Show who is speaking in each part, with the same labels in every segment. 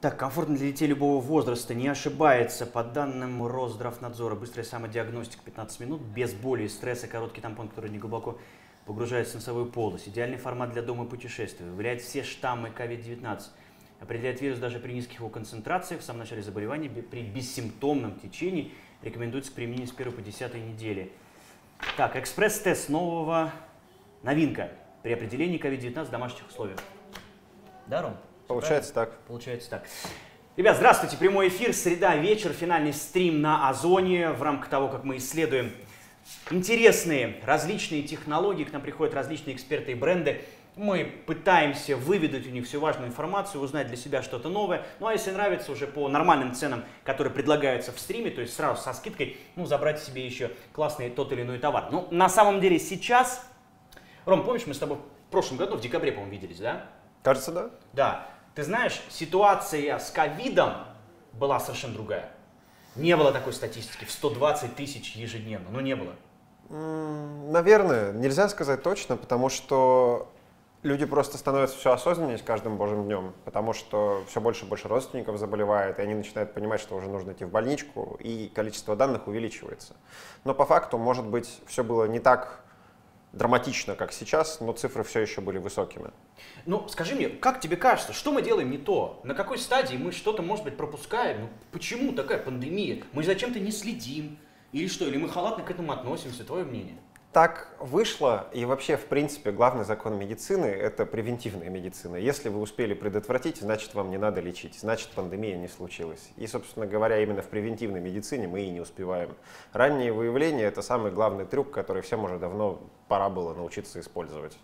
Speaker 1: Так, комфортно для детей любого возраста, не ошибается. По данным Росздравнадзора, быстрая самодиагностика 15 минут, без боли и стресса, короткий тампон, который не глубоко погружается в носовую полость. Идеальный формат для дома и путешествия. Выявляет все штаммы COVID-19. Определяет вирус даже при низких его концентрациях в самом начале заболевания, при бессимптомном течении. Рекомендуется к применению с 1 по 10 недели. Так, экспресс-тест нового новинка при определении COVID-19 в домашних условиях. Да, Ром?
Speaker 2: Получается так.
Speaker 1: Получается так. Ребят, здравствуйте. Прямой эфир, среда, вечер, финальный стрим на Озоне. В рамках того, как мы исследуем интересные различные технологии, к нам приходят различные эксперты и бренды. Мы пытаемся выведать у них всю важную информацию, узнать для себя что-то новое. Ну а если нравится, уже по нормальным ценам, которые предлагаются в стриме, то есть сразу со скидкой, ну забрать себе еще классный тот или иной товар. Ну на самом деле сейчас, Ром, помнишь, мы с тобой в прошлом году, в декабре, по-моему, виделись, да?
Speaker 2: Кажется, да.
Speaker 1: Да. Ты знаешь, ситуация с ковидом была совершенно другая. Не было такой статистики в 120 тысяч ежедневно. Ну, не было.
Speaker 2: Наверное, нельзя сказать точно, потому что люди просто становятся все осознаннее с каждым божьим днем, потому что все больше и больше родственников заболевает, и они начинают понимать, что уже нужно идти в больничку, и количество данных увеличивается. Но по факту, может быть, все было не так драматично, как сейчас, но цифры все еще были высокими.
Speaker 1: Ну, скажи мне, как тебе кажется, что мы делаем не то? На какой стадии мы что-то, может быть, пропускаем? Ну, почему такая пандемия? Мы зачем-то не следим? Или что? Или мы халатно к этому относимся? Твое мнение?
Speaker 2: Так вышло, и вообще, в принципе, главный закон медицины – это превентивная медицина. Если вы успели предотвратить, значит, вам не надо лечить, значит, пандемия не случилась. И, собственно говоря, именно в превентивной медицине мы и не успеваем. Раннее выявление – это самый главный трюк, который всем уже давно пора было научиться использовать.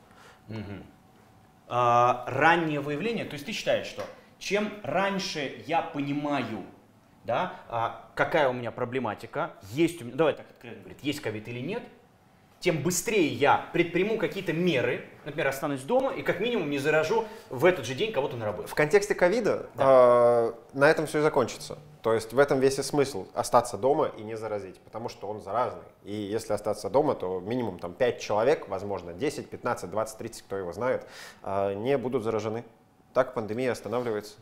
Speaker 1: Угу. А, раннее выявление, то есть ты считаешь, что чем раньше я понимаю, да, а, какая у меня проблематика, есть у меня, давай так откровенно говорить, есть ковид или нет, тем быстрее я предприму какие-то меры, например, останусь дома и как минимум не заражу в этот же день кого-то на работе.
Speaker 2: В контексте ковида да. э, на этом все и закончится. То есть в этом весь и смысл остаться дома и не заразить, потому что он заразный. И если остаться дома, то минимум там 5 человек, возможно 10, 15, 20, 30, кто его знает, э, не будут заражены. Так пандемия останавливается.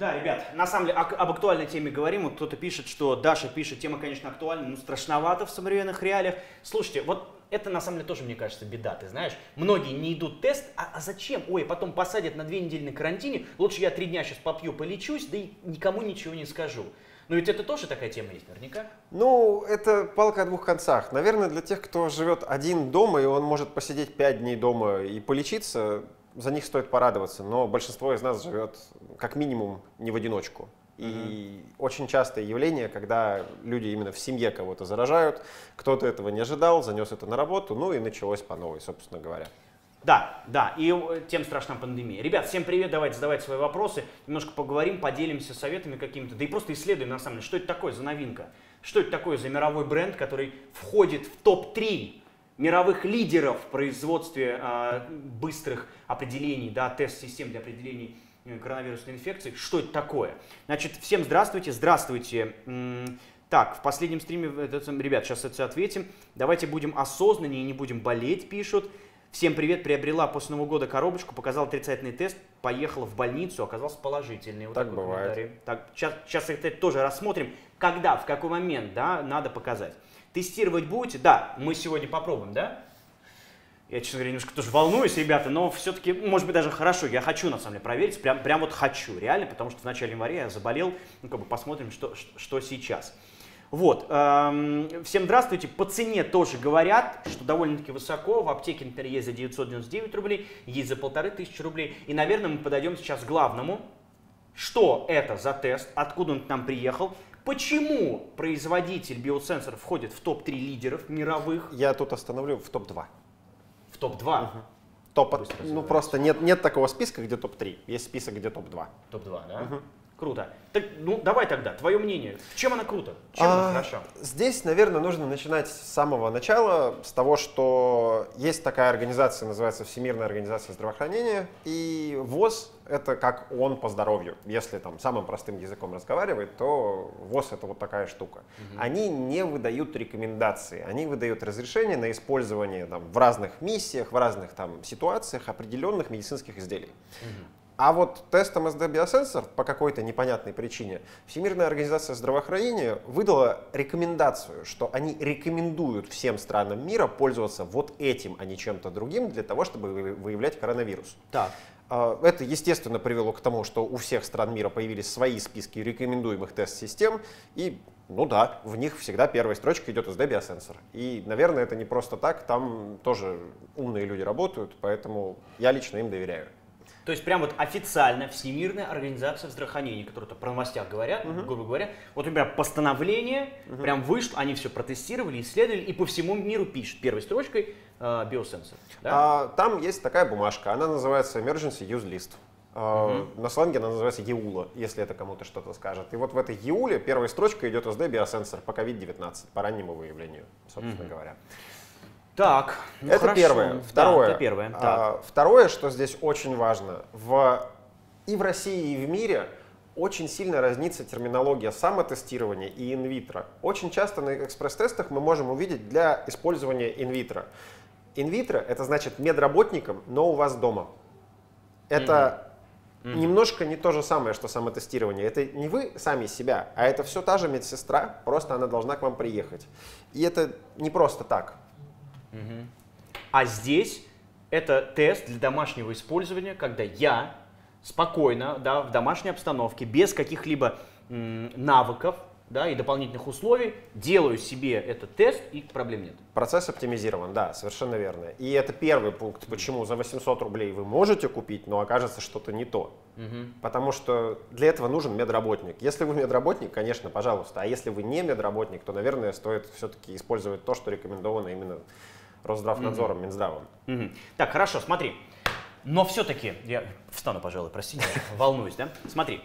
Speaker 1: Да, ребят, на самом деле об актуальной теме говорим. Вот кто-то пишет, что Даша пишет, тема, конечно, актуальна, но страшновато в современных реалиях. Слушайте, вот это на самом деле тоже, мне кажется, беда, ты знаешь. Многие не идут тест, а, а зачем? Ой, потом посадят на две недели на карантине, лучше я три дня сейчас попью, полечусь, да и никому ничего не скажу. Но ведь это тоже такая тема есть, наверняка.
Speaker 2: Ну, это палка о двух концах. Наверное, для тех, кто живет один дома, и он может посидеть пять дней дома и полечиться, за них стоит порадоваться. Но большинство из нас живет как минимум не в одиночку. И угу. очень частое явление, когда люди именно в семье кого-то заражают, кто-то этого не ожидал, занес это на работу, ну и началось по новой, собственно говоря.
Speaker 1: Да, да, и тем страшна пандемия. Ребят, всем привет, давайте задавать свои вопросы, немножко поговорим, поделимся советами какими-то, да и просто исследуем на самом деле, что это такое за новинка, что это такое за мировой бренд, который входит в топ-3 мировых лидеров в производстве э, быстрых определений, да, тест-систем для определений коронавирусной инфекции. Что это такое? Значит, всем здравствуйте, здравствуйте. Так, в последнем стриме, ребят, сейчас это ответим. Давайте будем осознаннее и не будем болеть, пишут. Всем привет, приобрела после Нового года коробочку, показал отрицательный тест, поехала в больницу, оказался положительный.
Speaker 2: Вот так бывает.
Speaker 1: Так, сейчас, сейчас это тоже рассмотрим, когда, в какой момент, да, надо показать. Тестировать будете? Да, мы сегодня попробуем, да? Я, честно говоря, немножко тоже волнуюсь, ребята, но все-таки, может быть, даже хорошо. Я хочу, на самом деле, проверить, прям, прям вот хочу, реально, потому что в начале января я заболел. Ну, как бы посмотрим, что, что, сейчас. Вот, эм, всем здравствуйте. По цене тоже говорят, что довольно-таки высоко. В аптеке, например, есть за 999 рублей, есть за полторы тысячи рублей. И, наверное, мы подойдем сейчас к главному. Что это за тест, откуда он к нам приехал, почему производитель биосенсоров входит в топ-3 лидеров мировых.
Speaker 2: Я тут остановлю в топ-2
Speaker 1: в топ-2. Угу.
Speaker 2: Топ, ну просто нет, нет такого списка, где топ-3. Есть список, где топ-2.
Speaker 1: Топ-2, да? Угу. Круто. Так, ну, давай тогда, твое мнение. Чем она круто? Чем а, она хороша?
Speaker 2: Здесь, наверное, нужно начинать с самого начала, с того, что есть такая организация, называется Всемирная организация здравоохранения, и ВОЗ — это как ООН по здоровью. Если там самым простым языком разговаривать, то ВОЗ — это вот такая штука. Угу. Они не выдают рекомендации, они выдают разрешение на использование там, в разных миссиях, в разных там, ситуациях определенных медицинских изделий. Угу. А вот тест MSD биосенсор по какой-то непонятной причине Всемирная организация здравоохранения выдала рекомендацию, что они рекомендуют всем странам мира пользоваться вот этим, а не чем-то другим для того, чтобы вы- выявлять коронавирус.
Speaker 1: Так.
Speaker 2: А, Это, естественно, привело к тому, что у всех стран мира появились свои списки рекомендуемых тест-систем, и, ну да, в них всегда первая строчка идет SD биосенсор. И, наверное, это не просто так, там тоже умные люди работают, поэтому я лично им доверяю.
Speaker 1: То есть прям вот официально Всемирная организация здравоохранения, которая про новостях говорят, грубо говоря, вот, например, постановление прям вышло, они все протестировали, исследовали, и по всему миру пишут первой строчкой э, биосенсор. Да?
Speaker 2: А, там есть такая бумажка, она называется Emergency Use List. А, На сленге она называется EULA, если это кому-то что-то скажет. И вот в этой EULе первая строчка идет SD биосенсор по COVID-19, по раннему выявлению, собственно говоря.
Speaker 1: Так, ну
Speaker 2: это
Speaker 1: хорошо.
Speaker 2: первое.
Speaker 1: Да,
Speaker 2: Второе.
Speaker 1: это первое. Так.
Speaker 2: А, второе, что здесь очень важно, в, и в России, и в мире очень сильно разнится терминология самотестирования и инвитро. Очень часто на экспресс-тестах мы можем увидеть для использования инвитро. Инвитро это значит медработникам, но у вас дома. Это немножко не то же самое, что самотестирование. Это не вы сами себя, а это все та же медсестра, просто она должна к вам приехать. И это не просто так.
Speaker 1: А здесь это тест для домашнего использования, когда я спокойно, да, в домашней обстановке, без каких-либо навыков, да, и дополнительных условий делаю себе этот тест, и проблем нет.
Speaker 2: Процесс оптимизирован, да, совершенно верно. И это первый пункт, почему за 800 рублей вы можете купить, но окажется что-то не то. Потому что для этого нужен медработник. Если вы медработник, конечно, пожалуйста. А если вы не медработник, то, наверное, стоит все-таки использовать то, что рекомендовано именно Росздравнадзором, Минздравом.
Speaker 1: Так, хорошо, смотри. Но все-таки, я встану, пожалуй, простите, волнуюсь, да? Смотри,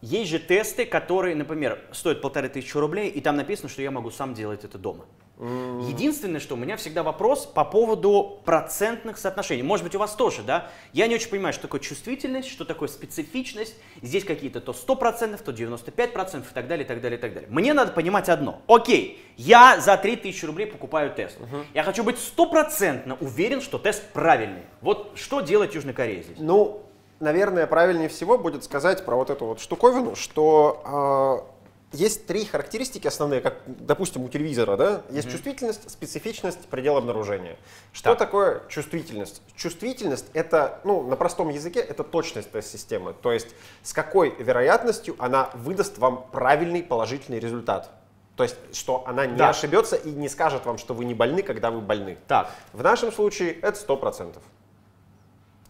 Speaker 1: есть же тесты, которые, например, стоят полторы тысячи рублей, и там написано, что я могу сам делать это дома. Единственное, что у меня всегда вопрос по поводу процентных соотношений. Может быть, у вас тоже, да? Я не очень понимаю, что такое чувствительность, что такое специфичность. Здесь какие-то то 100%, то 95% и так далее, и так далее, и так далее. Мне надо понимать одно. Окей, я за 3000 рублей покупаю тест. Я хочу быть стопроцентно уверен, что тест правильный. Вот что делать Южной Корее здесь?
Speaker 2: Ну, наверное, правильнее всего будет сказать про вот эту вот штуковину, что э, есть три характеристики основные, как, допустим, у телевизора, да? Есть чувствительность, специфичность, предел обнаружения. Что
Speaker 1: Так.
Speaker 2: такое чувствительность? Чувствительность это, ну, на простом языке, это точность тест-системы. То есть с какой вероятностью она выдаст вам правильный положительный результат. То есть, что она не
Speaker 1: Да.
Speaker 2: ошибется и не скажет вам, что вы не больны, когда вы больны.
Speaker 1: Так,
Speaker 2: В нашем случае это 100%.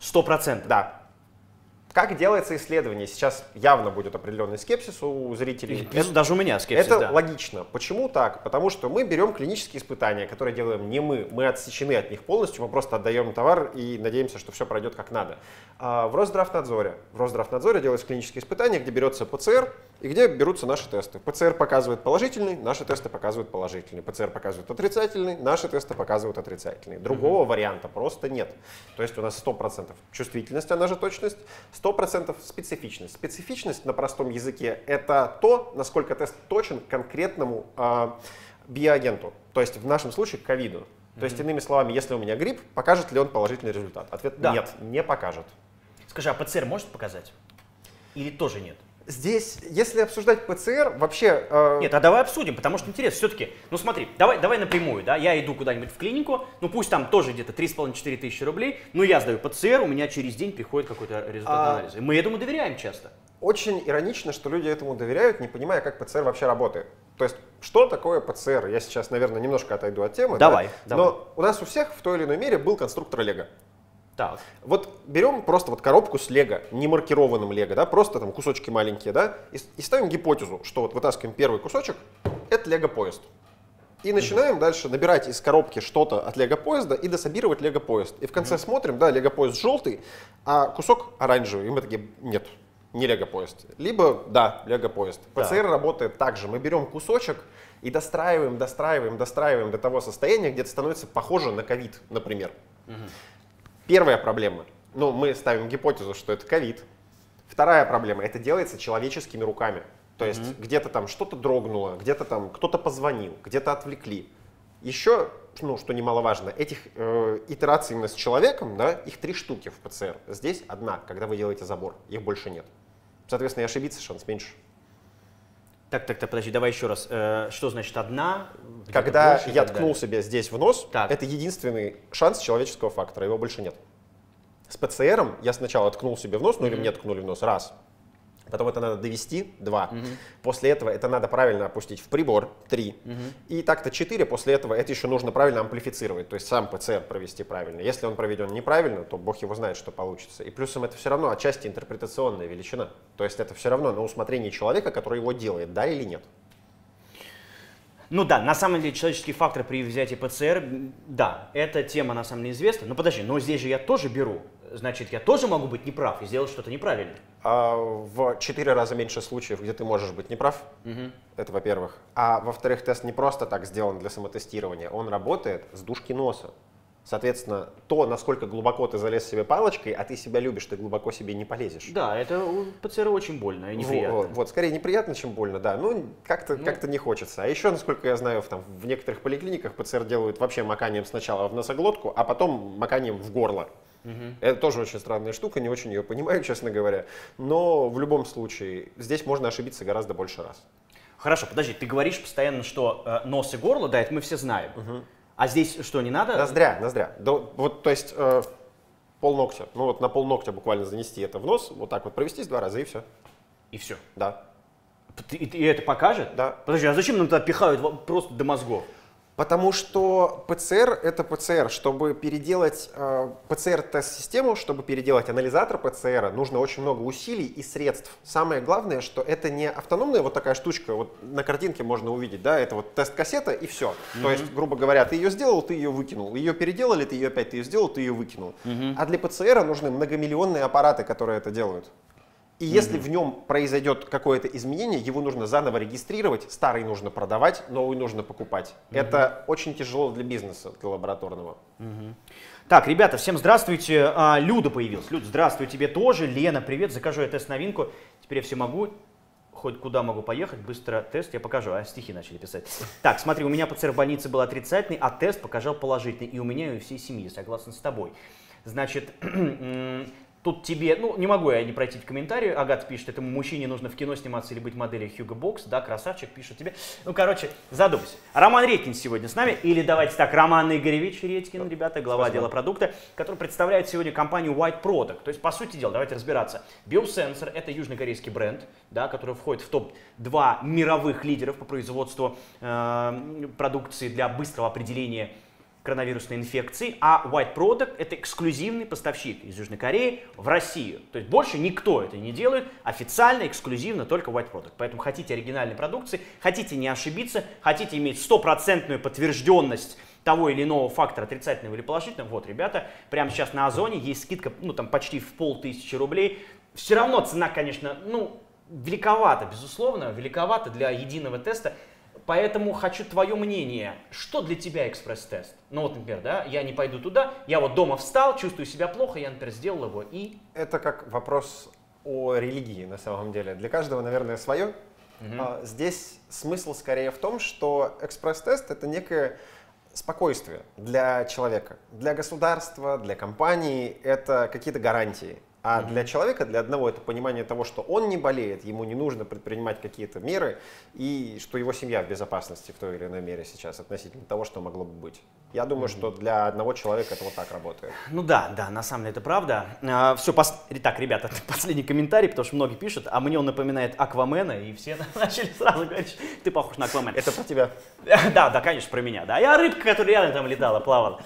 Speaker 1: 100%.
Speaker 2: Да. Как делается исследование? Сейчас явно будет определенный скепсис у зрителей.
Speaker 1: Это даже у меня скепсис,
Speaker 2: Это
Speaker 1: да.
Speaker 2: логично. Почему так? Потому что мы берем клинические испытания, которые делаем не мы. Мы отсечены от них полностью, мы просто отдаем товар и надеемся, что все пройдет как надо. А в Росздравнадзоре. В Росздравнадзоре делаются клинические испытания, где берется ПЦР и где берутся наши тесты. ПЦР показывает положительный, наши тесты показывают положительный. ПЦР показывает отрицательный, наши тесты показывают отрицательный. Другого варианта просто нет. То есть у нас 100% чувствительность, она же точность, 100% специфичность. Специфичность на простом языке — это то, насколько тест точен конкретному а, биоагенту. То есть в нашем случае к ковиду. То есть, иными словами, если у меня грипп, покажет ли он положительный результат? Ответ
Speaker 1: Да.
Speaker 2: нет, не покажет.
Speaker 1: Скажи, а ПЦР может показать? Или тоже нет?
Speaker 2: Здесь, если обсуждать ПЦР, вообще... э,
Speaker 1: Нет, а давай обсудим, потому что интересно. Все-таки, ну смотри, давай, давай напрямую, да, я иду куда-нибудь в клинику, ну пусть там тоже где-то 3,5-4 тысячи рублей, ну я сдаю ПЦР, у меня через день приходит какой-то результат
Speaker 2: А-
Speaker 1: анализа. Мы этому доверяем часто.
Speaker 2: Очень иронично, что люди этому доверяют, не понимая, как ПЦР вообще работает. То есть, что такое ПЦР? Я сейчас, наверное, немножко отойду от темы.
Speaker 1: Давай,
Speaker 2: да?
Speaker 1: давай.
Speaker 2: Но у нас у всех в той или иной мере был конструктор Лего.
Speaker 1: Так.
Speaker 2: Вот берем просто вот коробку с лего, не маркированным лего, да, просто там кусочки маленькие, да, и, и ставим гипотезу, что вот вытаскиваем первый кусочек, это лего-поезд. И начинаем дальше набирать из коробки что-то от лего-поезда и дособировать лего-поезд. И в конце смотрим, да, лего-поезд желтый, а кусок оранжевый. И мы такие, нет, не лего-поезд. Либо, да, лего-поезд.
Speaker 1: Так.
Speaker 2: ПЦР работает так же. Мы берем кусочек и достраиваем, достраиваем, достраиваем до того состояния, где это становится похоже на ковид, например. Первая проблема. Ну, мы ставим гипотезу, что это ковид. Вторая проблема. Это делается человеческими руками. То есть где-то там что-то дрогнуло, где-то там кто-то позвонил, где-то отвлекли. Еще, ну, что немаловажно, этих э, итераций именно с человеком, да, их три штуки в ПЦР. Здесь одна, когда вы делаете забор, их больше нет. Соответственно, и ошибиться шанс меньше.
Speaker 1: Так, так, так, подожди, давай еще раз. Э, что значит одна?
Speaker 2: Когда
Speaker 1: больше
Speaker 2: я ткнул
Speaker 1: далее?
Speaker 2: себе здесь в нос,
Speaker 1: Так.
Speaker 2: это единственный шанс человеческого фактора, его больше нет. С ПЦРом я сначала ткнул себе в нос, ну или мне ткнули в нос, раз. Потом это надо довести, два. После этого это надо правильно опустить в прибор, три. И так-то четыре. После этого это еще нужно правильно амплифицировать, то есть сам ПЦР провести правильно. Если он проведен неправильно, то бог его знает, что получится. И плюсом это все равно отчасти интерпретационная величина. То есть это все равно на усмотрение человека, который его делает, да или нет.
Speaker 1: Ну да, на самом деле человеческий фактор при взятии ПЦР, да, эта тема на самом деле известна. Но подожди, но здесь же я тоже беру. Значит, я тоже могу быть неправ и сделать что-то неправильно.
Speaker 2: А в четыре раза меньше случаев, где ты можешь быть неправ. Это во-первых. А во-вторых, тест не просто так сделан для самотестирования. Он работает с дужки носа. Соответственно, то, насколько глубоко ты залез себе палочкой, а ты себя любишь, ты глубоко себе не полезешь.
Speaker 1: Да, это у ПЦР очень больно и неприятно.
Speaker 2: Вот, вот, скорее неприятно, чем больно, да. Ну, как-то
Speaker 1: Ну.
Speaker 2: как-то не хочется. А еще, насколько я знаю, в, там, в некоторых поликлиниках ПЦР делают вообще маканием сначала в носоглотку, а потом маканием в горло. Это тоже очень странная штука, не очень ее понимаю, честно говоря. Но в любом случае, здесь можно ошибиться гораздо больше раз.
Speaker 1: Хорошо, подожди, ты говоришь постоянно, что э, нос и горло, да, это мы все знаем. А здесь что, не надо?
Speaker 2: Ноздря, ноздря. Да, вот, то есть э, пол ногтя. Ну вот на пол ногтя буквально занести это в нос, вот так вот провестись два раза и все.
Speaker 1: И все.
Speaker 2: Да.
Speaker 1: И, и это покажет?
Speaker 2: Да.
Speaker 1: Подожди, а зачем нам туда пихают просто до мозгов?
Speaker 2: Потому что ПЦР это ПЦР. Чтобы переделать э, ПЦР-тест-систему, чтобы переделать анализатор ПЦР, нужно очень много усилий и средств. Самое главное, что это не автономная вот такая штучка, вот на картинке можно увидеть, да, это вот тест-кассета и все. То есть, грубо говоря, ты ее сделал, ты ее выкинул. Ее переделали, ты ее опять, ты ее сделал, ты ее выкинул. А для ПЦР нужны многомиллионные аппараты, которые это делают. И если в нем произойдет какое-то изменение, его нужно заново регистрировать, старый нужно продавать, новый нужно покупать. Это очень тяжело для бизнеса, для лабораторного.
Speaker 1: Так, ребята, всем здравствуйте. А, Люда появилась. Люд, здравствуй тебе тоже. Лена, привет. Закажу я тест-новинку. Теперь я все могу. Хоть куда могу поехать, быстро тест я покажу. А, стихи начали писать. Так, смотри, у меня ПЦР в больнице был отрицательный, а тест показал положительный. И у меня, и у всей семьи. Согласен с тобой. Значит, тут тебе, ну, не могу я не пройти в комментарии. Агат пишет, этому мужчине нужно в кино сниматься или быть моделью Хьюго Бокс. Да, красавчик, пишет тебе. Ну, короче, задумайся. Роман Редькин сегодня с нами. Или давайте так, Роман Игоревич Редькин, ребята, глава
Speaker 2: Спасибо.
Speaker 1: отдела продукта, который представляет сегодня компанию White Product. То есть, по сути дела, давайте разбираться. Biosensor – это южнокорейский бренд, да, который входит в топ-2 мировых лидеров по производству э, продукции для быстрого определения коронавирусной инфекции, а White Product – это эксклюзивный поставщик из Южной Кореи в Россию. То есть больше никто это не делает, официально, эксклюзивно только White Product. Поэтому хотите оригинальной продукции, хотите не ошибиться, хотите иметь стопроцентную подтвержденность того или иного фактора, отрицательного или положительного, вот, ребята, прямо сейчас на Озоне есть скидка, ну, там, почти в полтысячи рублей. Все равно цена, конечно, ну, великовата, безусловно, великовата для единого теста. Поэтому хочу твое мнение. Что для тебя экспресс-тест? Ну вот, например, да, я не пойду туда, я вот дома встал, чувствую себя плохо, я, например, сделал его и...
Speaker 2: Это как вопрос о религии на самом деле. Для каждого, наверное, свое. А, Здесь смысл скорее в том, что экспресс-тест это некое спокойствие для человека. Для государства, для компании это какие-то гарантии. А для человека, для одного, это понимание того, что он не болеет, ему не нужно предпринимать какие-то меры, и что его семья в безопасности в той или иной мере сейчас относительно того, что могло бы быть. Я думаю, что для одного человека это вот так работает.
Speaker 1: Ну да, да, на самом деле это правда. все, так, ребята, последний комментарий, потому что многие пишут, а мне он напоминает Аквамена, и все начали сразу говорить, ты похож на Аквамена.
Speaker 2: Это про тебя.
Speaker 1: Да, да, конечно, про меня, да. Я рыбка, которая реально там летала, плавала.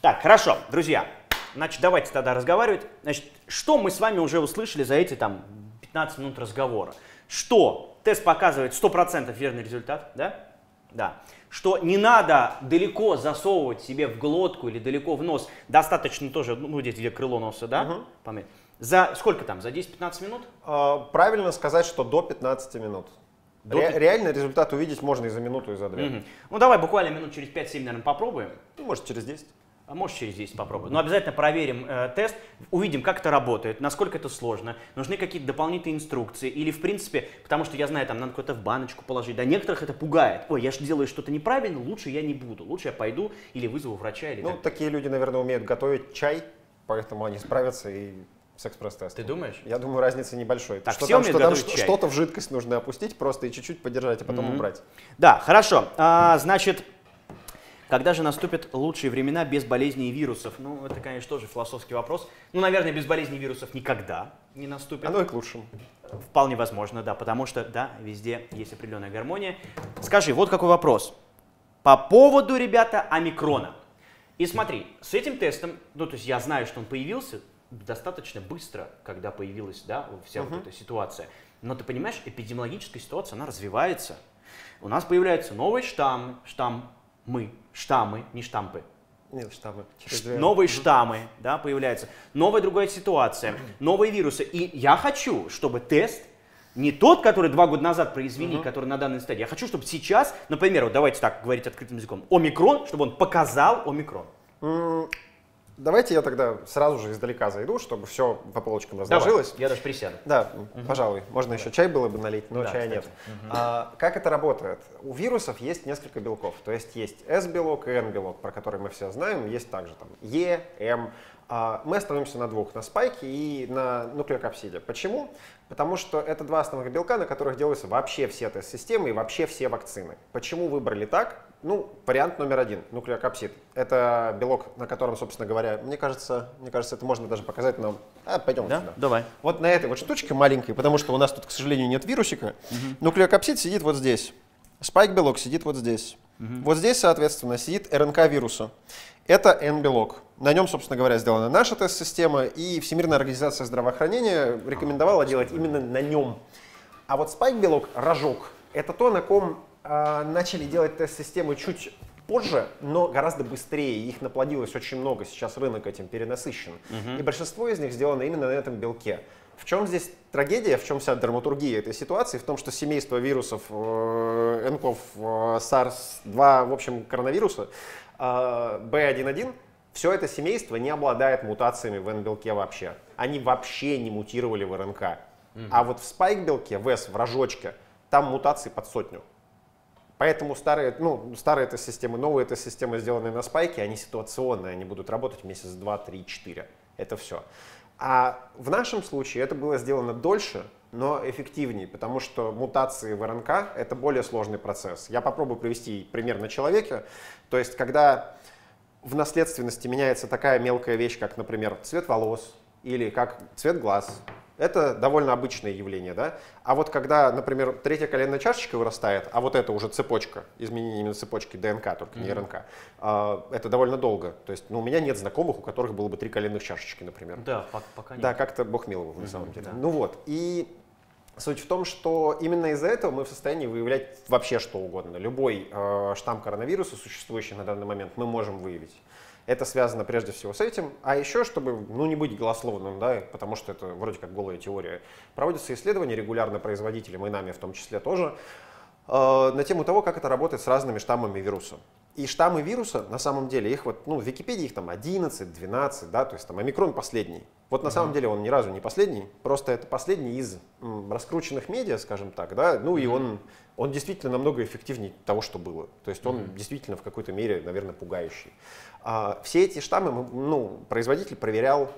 Speaker 1: Так, хорошо, друзья, значит, давайте тогда разговаривать. Значит, что мы с вами уже услышали за эти там 15 минут разговора? Что тест показывает 100% верный результат, да? Да. Что не надо далеко засовывать себе в глотку или далеко в нос. Достаточно тоже, ну, здесь где крыло носа, да? Помыть. За сколько там? За 10-15 минут?
Speaker 2: А, Правильно сказать, что до 15 минут.
Speaker 1: До
Speaker 2: Ре- реально результат увидеть можно и за минуту, и за две.
Speaker 1: Мгм. Ну давай буквально минут через 5-7, наверное, попробуем.
Speaker 2: Ну, может, через 10.
Speaker 1: А может через 10 попробуем. Но обязательно проверим э, тест, увидим, как это работает, насколько это сложно, нужны какие-то дополнительные инструкции, или в принципе, потому что я знаю, там надо какое-то в баночку положить, да, некоторых это пугает. Ой, я же делаю что-то неправильно, лучше я не буду, лучше я пойду или вызову врача. Или
Speaker 2: Ну,
Speaker 1: так.
Speaker 2: такие люди, наверное, умеют готовить чай, поэтому они справятся и с экспресс-тестом.
Speaker 1: Ты думаешь?
Speaker 2: Я думаю, разницы небольшой.
Speaker 1: Так,
Speaker 2: что там, что, там что-то в жидкость нужно опустить просто и чуть-чуть подержать, а потом
Speaker 1: Мгм.
Speaker 2: убрать.
Speaker 1: Да, хорошо. А, значит, когда же наступят лучшие времена без болезней и вирусов? Ну, это, конечно, тоже философский вопрос. Ну, наверное, без болезней и вирусов никогда не наступит.
Speaker 2: Оно и к лучшему.
Speaker 1: Вполне возможно, да, потому что, да, везде есть определенная гармония. Скажи, вот какой вопрос. По поводу, ребята, омикрона. И смотри, с этим тестом, ну, то есть я знаю, что он появился достаточно быстро, когда появилась, да, вся вот эта ситуация. Но ты понимаешь, эпидемиологическая ситуация, она развивается. У нас появляются новые штаммы, штамм, мы, штаммы, не штампы,
Speaker 2: Нет, штаммы.
Speaker 1: Ш-
Speaker 2: Через-
Speaker 1: новые штаммы, да, появляются, новая другая ситуация, новые вирусы. И я хочу, чтобы тест не тот, который два года назад произвели, который на данной стадии. Я хочу, чтобы сейчас, например, вот давайте так говорить открытым языком, омикрон, чтобы он показал омикрон.
Speaker 2: Давайте я тогда сразу же издалека зайду, чтобы все по полочкам
Speaker 1: Давай,
Speaker 2: разложилось.
Speaker 1: я даже присяду.
Speaker 2: Да, пожалуй. Можно еще чай было бы налить, но
Speaker 1: Да,
Speaker 2: чая
Speaker 1: кстати.
Speaker 2: нет. А, как это работает? У вирусов есть несколько белков. То есть есть S-белок и N-белок, про который мы все знаем. Есть также там E, M. А, мы остановимся на двух, на спайке и на нуклеокапсиде. Почему? Потому что это два основных белка, на которых делаются вообще все тест-системы и вообще все вакцины. Почему выбрали так? Ну, вариант номер один, нуклеокапсид. Это белок, на котором, собственно говоря, мне кажется, мне кажется, это можно даже показать нам. А, пойдем
Speaker 1: Да?
Speaker 2: сюда.
Speaker 1: Давай.
Speaker 2: Вот на этой вот штучке маленькой, потому что у нас тут, к сожалению, нет вирусика, нуклеокапсид сидит вот здесь. Спайк-белок сидит вот здесь. Вот здесь, соответственно, сидит РНК вируса. Это N-белок. На нем, собственно говоря, сделана наша тест-система, и Всемирная организация здравоохранения рекомендовала делать именно на нем. А вот спайк-белок, рожок, это то, на ком а, начали делать тест-системы чуть позже, но гораздо быстрее. Их наплодилось очень много, сейчас рынок этим перенасыщен. И большинство из них сделано именно на этом белке. В чем здесь трагедия, в чем вся драматургия этой ситуации? В том, что семейство вирусов э, НКОВ, э, SARS-2, в общем, коронавируса, э, B1.1, все это семейство не обладает мутациями в N-белке вообще. Они вообще не мутировали в РНК. А вот в спайк-белке, в S, в рожочке, там мутаций под сотню. Поэтому старые, ну, старые это системы, новые это системы, сделанные на спайке, они ситуационные, они будут работать месяц, два, три, четыре. Это все. А в нашем случае это было сделано дольше, но эффективнее, потому что мутации в РНК — это более сложный процесс. Я попробую привести пример на человеке. То есть, когда в наследственности меняется такая мелкая вещь, как, например, цвет волос или как цвет глаз, это довольно обычное явление, да? А вот когда, например, третья коленная чашечка вырастает, а вот это уже цепочка, изменение именно цепочки ДНК, только не РНК, а, это довольно долго. То есть, ну, у меня нет знакомых, у которых было бы три коленных чашечки, например.
Speaker 1: Да, пок- пока нет.
Speaker 2: Да, как-то бог миловал на самом деле.
Speaker 1: да.
Speaker 2: Ну вот, и суть в том, что именно из-за этого мы в состоянии выявлять вообще что угодно. Любой э, штамм коронавируса, существующий на данный момент, мы можем выявить. Это связано прежде всего с этим. А еще, чтобы ну, не быть голословным, да, потому что это вроде как голая теория, проводятся исследования регулярно производителями и нами в том числе тоже, э, на тему того, как это работает с разными штаммами вируса. И штаммы вируса, на самом деле, их вот, ну, в Википедии их там 11, 12, да, то есть там омикрон последний. Вот на самом деле он ни разу не последний, просто это последний из м, раскрученных медиа, скажем так, да, ну и он, он действительно намного эффективнее того, что было. То есть он действительно в какой-то мере, наверное, пугающий. А, все эти штаммы, мы, ну, производитель проверял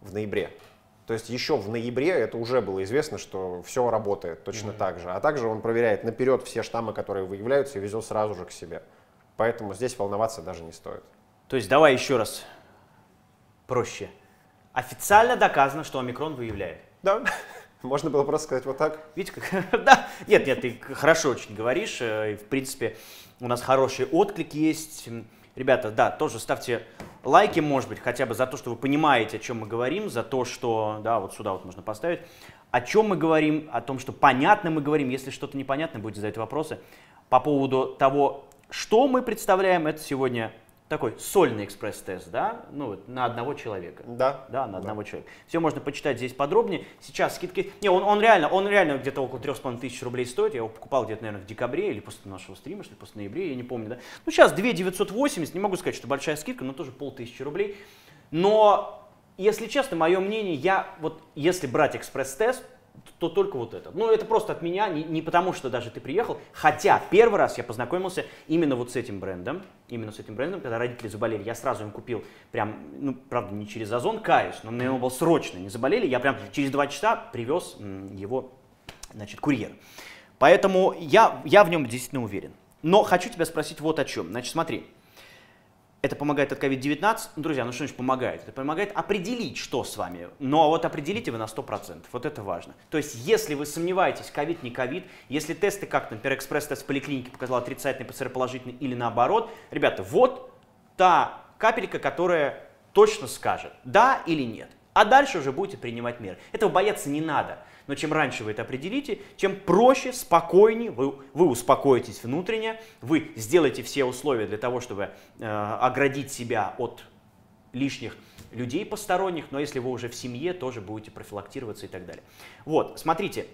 Speaker 2: в ноябре. То есть еще в ноябре это уже было известно, что все работает точно так же. А также он проверяет наперед все штаммы, которые выявляются, и везет сразу же к себе. Поэтому здесь волноваться даже не стоит.
Speaker 1: То есть давай еще раз проще. Официально доказано, что омикрон выявляет.
Speaker 2: Да, можно было просто сказать вот так.
Speaker 1: Видите, как? да. Нет, нет, ты хорошо очень говоришь. э, и, В принципе, у нас хороший отклик есть. Ребята, да, тоже ставьте лайки, может быть, хотя бы за то, что вы понимаете, о чем мы говорим, за то, что, да, вот сюда вот можно поставить, о чем мы говорим, о том, что понятно мы говорим. Если что-то непонятно, будете задать вопросы. По поводу того, что мы представляем, это сегодня такой сольный экспресс-тест, да, ну, на одного человека.
Speaker 2: Да.
Speaker 1: Да, на одного человека. Все можно почитать здесь подробнее. Сейчас скидки... Не, он, он реально, он реально где-то около 3,5 тысяч рублей стоит. Я его покупал где-то, наверное, в декабре или после нашего стрима, что ли, после ноября, я не помню, да. Ну, сейчас 2 980, не могу сказать, что большая скидка, но тоже полтысячи рублей. Но, если честно, мое мнение, я вот, если брать экспресс-тест, то только вот это. Ну, это просто от меня, не, не потому что даже ты приехал, хотя первый раз я познакомился именно вот с этим брендом, именно с этим брендом, когда родители заболели, я сразу им купил, прям, ну, правда, не через Озон, каюсь, но мне было срочно, не заболели, я прям через два часа привез его, значит, курьер. Поэтому я, я в нем действительно уверен. Но хочу тебя спросить вот о чем. Значит, смотри, это помогает от COVID-19. Ну, друзья, ну что значит помогает? Это помогает определить, что с вами. Но вот определите вы на 100%. Вот это важно. То есть, если вы сомневаетесь, ковид, не ковид, если тесты как, например, экспресс-тест в поликлинике показал отрицательный, ПЦР положительный или наоборот, ребята, вот та капелька, которая точно скажет, да или нет. А дальше уже будете принимать меры. Этого бояться не надо. Но чем раньше вы это определите, тем проще, спокойнее вы, вы успокоитесь внутренне, вы сделаете все условия для того, чтобы э, оградить себя от лишних людей посторонних, но если вы уже в семье, тоже будете профилактироваться и так далее. Вот, смотрите,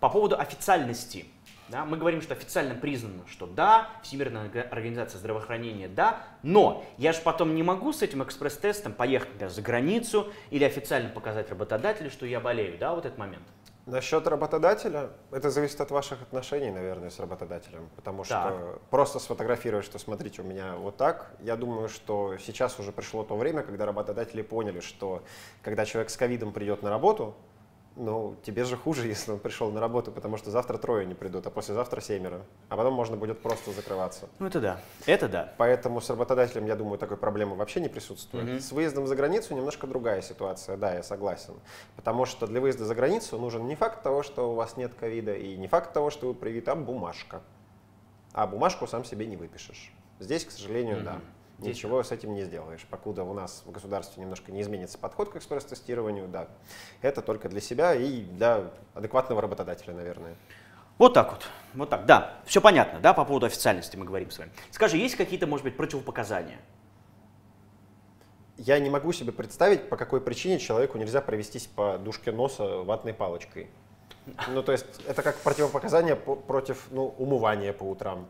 Speaker 1: по поводу официальности. Да, мы говорим, что официально признано, что да, Всемирная организация здравоохранения да, но я же потом не могу с этим экспресс-тестом поехать например, за границу или официально показать работодателю, что я болею, да, вот этот момент.
Speaker 2: Насчет работодателя, это зависит от ваших отношений, наверное, с работодателем, потому что так. просто сфотографировать, что смотрите, у меня вот так, я думаю, что сейчас уже пришло то время, когда работодатели поняли, что когда человек с ковидом придет на работу, ну, тебе же хуже, если он пришел на работу, потому что завтра трое не придут, а послезавтра семеро. А потом можно будет просто закрываться.
Speaker 1: Ну, это да. Это да.
Speaker 2: Поэтому с работодателем, я думаю, такой проблемы вообще не присутствует. Угу. С выездом за границу немножко другая ситуация, да, я согласен. Потому что для выезда за границу нужен не факт того, что у вас нет ковида, и не факт того, что вы привит, а бумажка. А бумажку сам себе не выпишешь. Здесь, к сожалению, угу. да. Ничего с этим не сделаешь. Покуда у нас в государстве немножко не изменится подход к экспресс-тестированию, да, это только для себя и для адекватного работодателя, наверное.
Speaker 1: Вот так вот. Вот так, да. Все понятно, да, по поводу официальности мы говорим с вами. Скажи, есть какие-то, может быть, противопоказания?
Speaker 2: Я не могу себе представить, по какой причине человеку нельзя провестись по душке носа ватной палочкой. Ну, то есть, это как противопоказание против ну, умывания по утрам.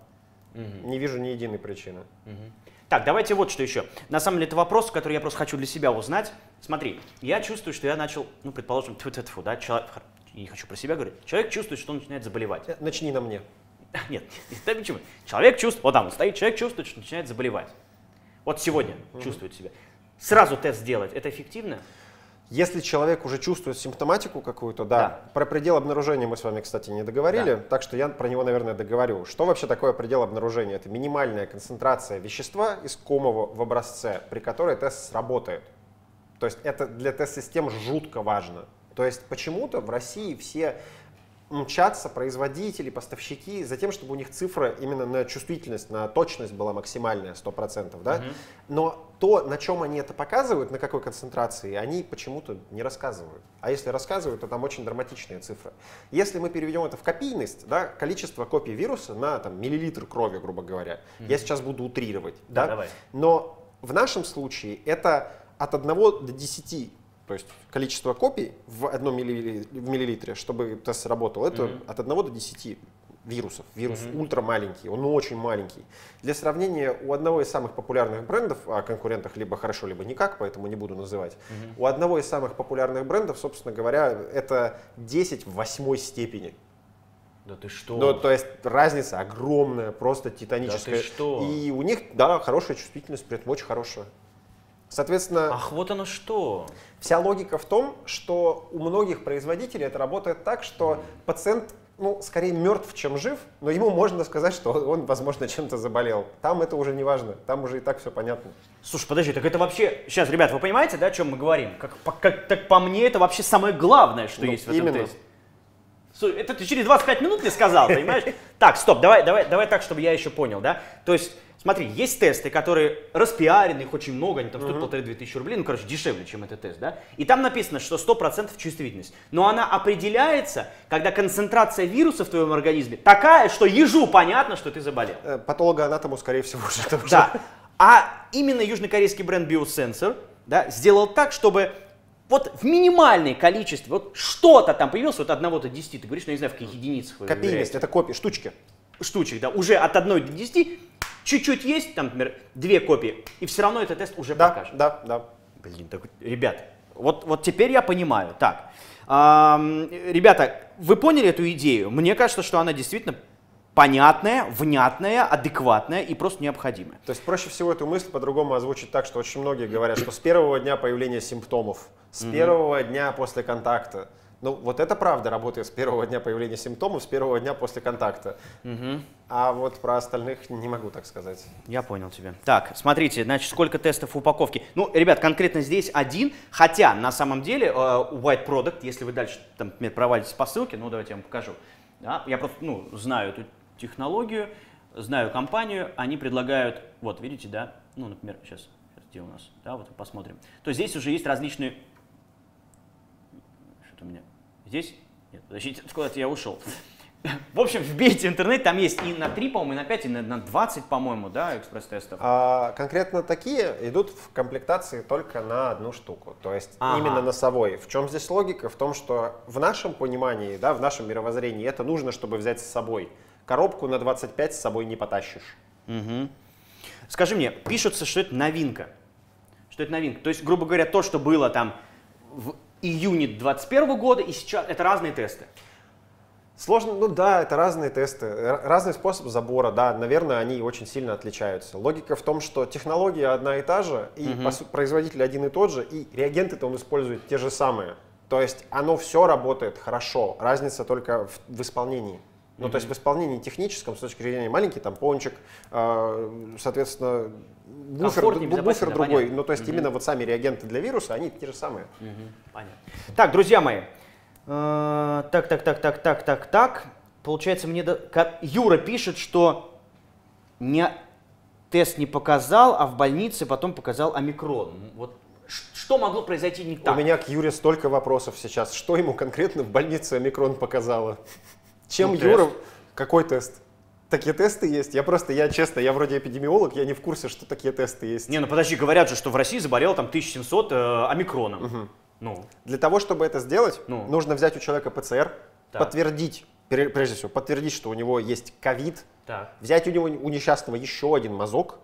Speaker 2: Угу. Не вижу ни единой причины. Угу.
Speaker 1: Так, давайте вот что еще. На самом деле это вопрос, который я просто хочу для себя узнать. Смотри, я чувствую, что я начал, ну, предположим, тьфу -тьфу да, человек, не хочу про себя говорить, человек чувствует, что он начинает заболевать. Э,
Speaker 2: начни на мне.
Speaker 1: Нет, нет, почему? Человек чувствует, вот там он стоит, человек чувствует, что начинает заболевать. Вот сегодня чувствует себя. Сразу тест сделать, это эффективно?
Speaker 2: Если человек уже чувствует симптоматику какую-то, да. да. Про предел обнаружения мы с вами, кстати, не договорили, да. так что я про него, наверное, договорю. Что вообще такое предел обнаружения? Это минимальная концентрация вещества искомого в образце, при которой тест сработает. То есть это для тест-систем жутко важно. То есть почему-то в России все мчатся производители, поставщики за тем, чтобы у них цифра именно на чувствительность, на точность была максимальная, 100%. Да? Угу. Но то, на чем они это показывают, на какой концентрации, они почему-то не рассказывают. А если рассказывают, то там очень драматичные цифры. Если мы переведем это в копийность, да, количество копий вируса на там, миллилитр крови, грубо говоря, угу. я сейчас буду утрировать. Да, да? Давай. Но в нашем случае это от 1 до 10 то есть количество копий в одном миллилитре, чтобы тест сработал, это mm-hmm. от 1 до 10 вирусов. Вирус mm-hmm. ультра маленький, он очень маленький. Для сравнения, у одного из самых популярных брендов, о конкурентах либо хорошо, либо никак, поэтому не буду называть, mm-hmm. у одного из самых популярных брендов, собственно говоря, это 10 в восьмой степени.
Speaker 1: Да ты что?
Speaker 2: Ну, то есть разница огромная, просто титаническая.
Speaker 1: Да ты что?
Speaker 2: И у них, да, хорошая чувствительность, при этом очень хорошая. Соответственно...
Speaker 1: Ах, вот оно что!
Speaker 2: Вся логика в том, что у многих производителей это работает так, что пациент ну, скорее мертв, чем жив, но ему можно сказать, что он, возможно, чем-то заболел. Там это уже не важно, там уже и так все понятно.
Speaker 1: Слушай, подожди, так это вообще... Сейчас, ребят, вы понимаете, да, о чем мы говорим? Как, по, как, так по мне, это вообще самое главное, что ну, есть в этом именно. тесте. Слушай, это ты через 25 минут мне сказал, понимаешь? Так, стоп, давай, давай, давай так, чтобы я еще понял, да? То есть Смотри, есть тесты, которые распиарены, их очень много, они там стоят полторы-две тысячи рублей, ну, короче, дешевле, чем этот тест, да? И там написано, что 100% чувствительность. Но она определяется, когда концентрация вируса в твоем организме такая, что ежу понятно, что ты заболел.
Speaker 2: Э, Патологоанатому, скорее всего, уже уже-
Speaker 1: Да. А именно южнокорейский бренд Biosensor да, сделал так, чтобы вот в минимальное количестве, вот что-то там появилось от 1 до 10, ты говоришь, ну, я не знаю, в каких единицах
Speaker 2: Копийность, это копии, штучки.
Speaker 1: штучек, да, уже от 1 до 10, чуть-чуть есть, там, например, две копии, и все равно этот тест уже
Speaker 2: Да,
Speaker 1: покажет.
Speaker 2: да, да.
Speaker 1: Блин, так, ребят, вот, вот теперь я понимаю. Так, ам, ребята, вы поняли эту идею? Мне кажется, что она действительно понятная, внятная, адекватная и просто необходимая.
Speaker 2: То есть проще всего эту мысль по-другому озвучить так, что очень многие говорят, что с первого дня появления симптомов, с первого дня после контакта. Ну, вот это правда работает с первого дня появления симптомов, с первого дня после контакта. А вот про остальных не могу так сказать.
Speaker 1: Я понял тебя. Так, смотрите, значит, сколько тестов в упаковке. Ну, ребят, конкретно здесь один, хотя на самом деле э, у White Product, если вы дальше, там, например, провалитесь по ссылке, ну, давайте я вам покажу. Да, я просто, ну, знаю эту технологию, знаю компанию, они предлагают, вот, видите, да, ну, например, сейчас, где у нас, да, вот посмотрим. То есть здесь уже есть различные, что-то у меня, здесь, нет, подождите, куда-то я ушел. В общем, вбейте интернет, там есть и на 3, по-моему, и на 5, и на, на 20, по-моему, да, экспресс-тестов.
Speaker 2: А конкретно такие идут в комплектации только на одну штуку, то есть
Speaker 1: Ага.
Speaker 2: именно носовой. В чем здесь логика? В том, что в нашем понимании, да, в нашем мировоззрении это нужно, чтобы взять с собой. Коробку на 25 с собой не потащишь.
Speaker 1: Мгм. Скажи мне, пишется, что это новинка. Что это новинка. То есть, грубо говоря, то, что было там в июне 2021 года, и сейчас это разные тесты.
Speaker 2: Сложно, ну да, это разные тесты, р- разный способ забора, да, наверное, они очень сильно отличаются. Логика в том, что технология одна и та же, и су- производитель один и тот же, и реагенты-то он использует те же самые. То есть оно все работает хорошо, разница только в, в исполнении. Ну, то есть в исполнении техническом, с точки зрения маленький тампончик, э, соответственно, буфер, буфер другой.
Speaker 1: понятно.
Speaker 2: Ну, то есть именно вот сами реагенты для вируса, они те же самые.
Speaker 1: Понятно. Так, друзья мои. Э, Так, так, так, так, так, так, так. Получается, мне... до- Юра пишет, что не... тест не показал, а в больнице потом показал омикрон. Вот что могло произойти не так?
Speaker 2: У меня к Юре столько вопросов сейчас. Что ему конкретно в больнице омикрон показала? Чем
Speaker 1: Ну,
Speaker 2: Юра...
Speaker 1: тест.
Speaker 2: Какой тест? Такие тесты есть? Я просто, я честно, я вроде эпидемиолог, я не в курсе, что такие тесты есть.
Speaker 1: Не, ну подожди, говорят же, что в России заболело там 1700 э, омикроном. Ну,
Speaker 2: Для того, чтобы это сделать,
Speaker 1: Ну.
Speaker 2: нужно взять у человека ПЦР,
Speaker 1: Так.
Speaker 2: подтвердить, прежде всего, подтвердить, что у него есть ковид, взять у него, у несчастного еще один мазок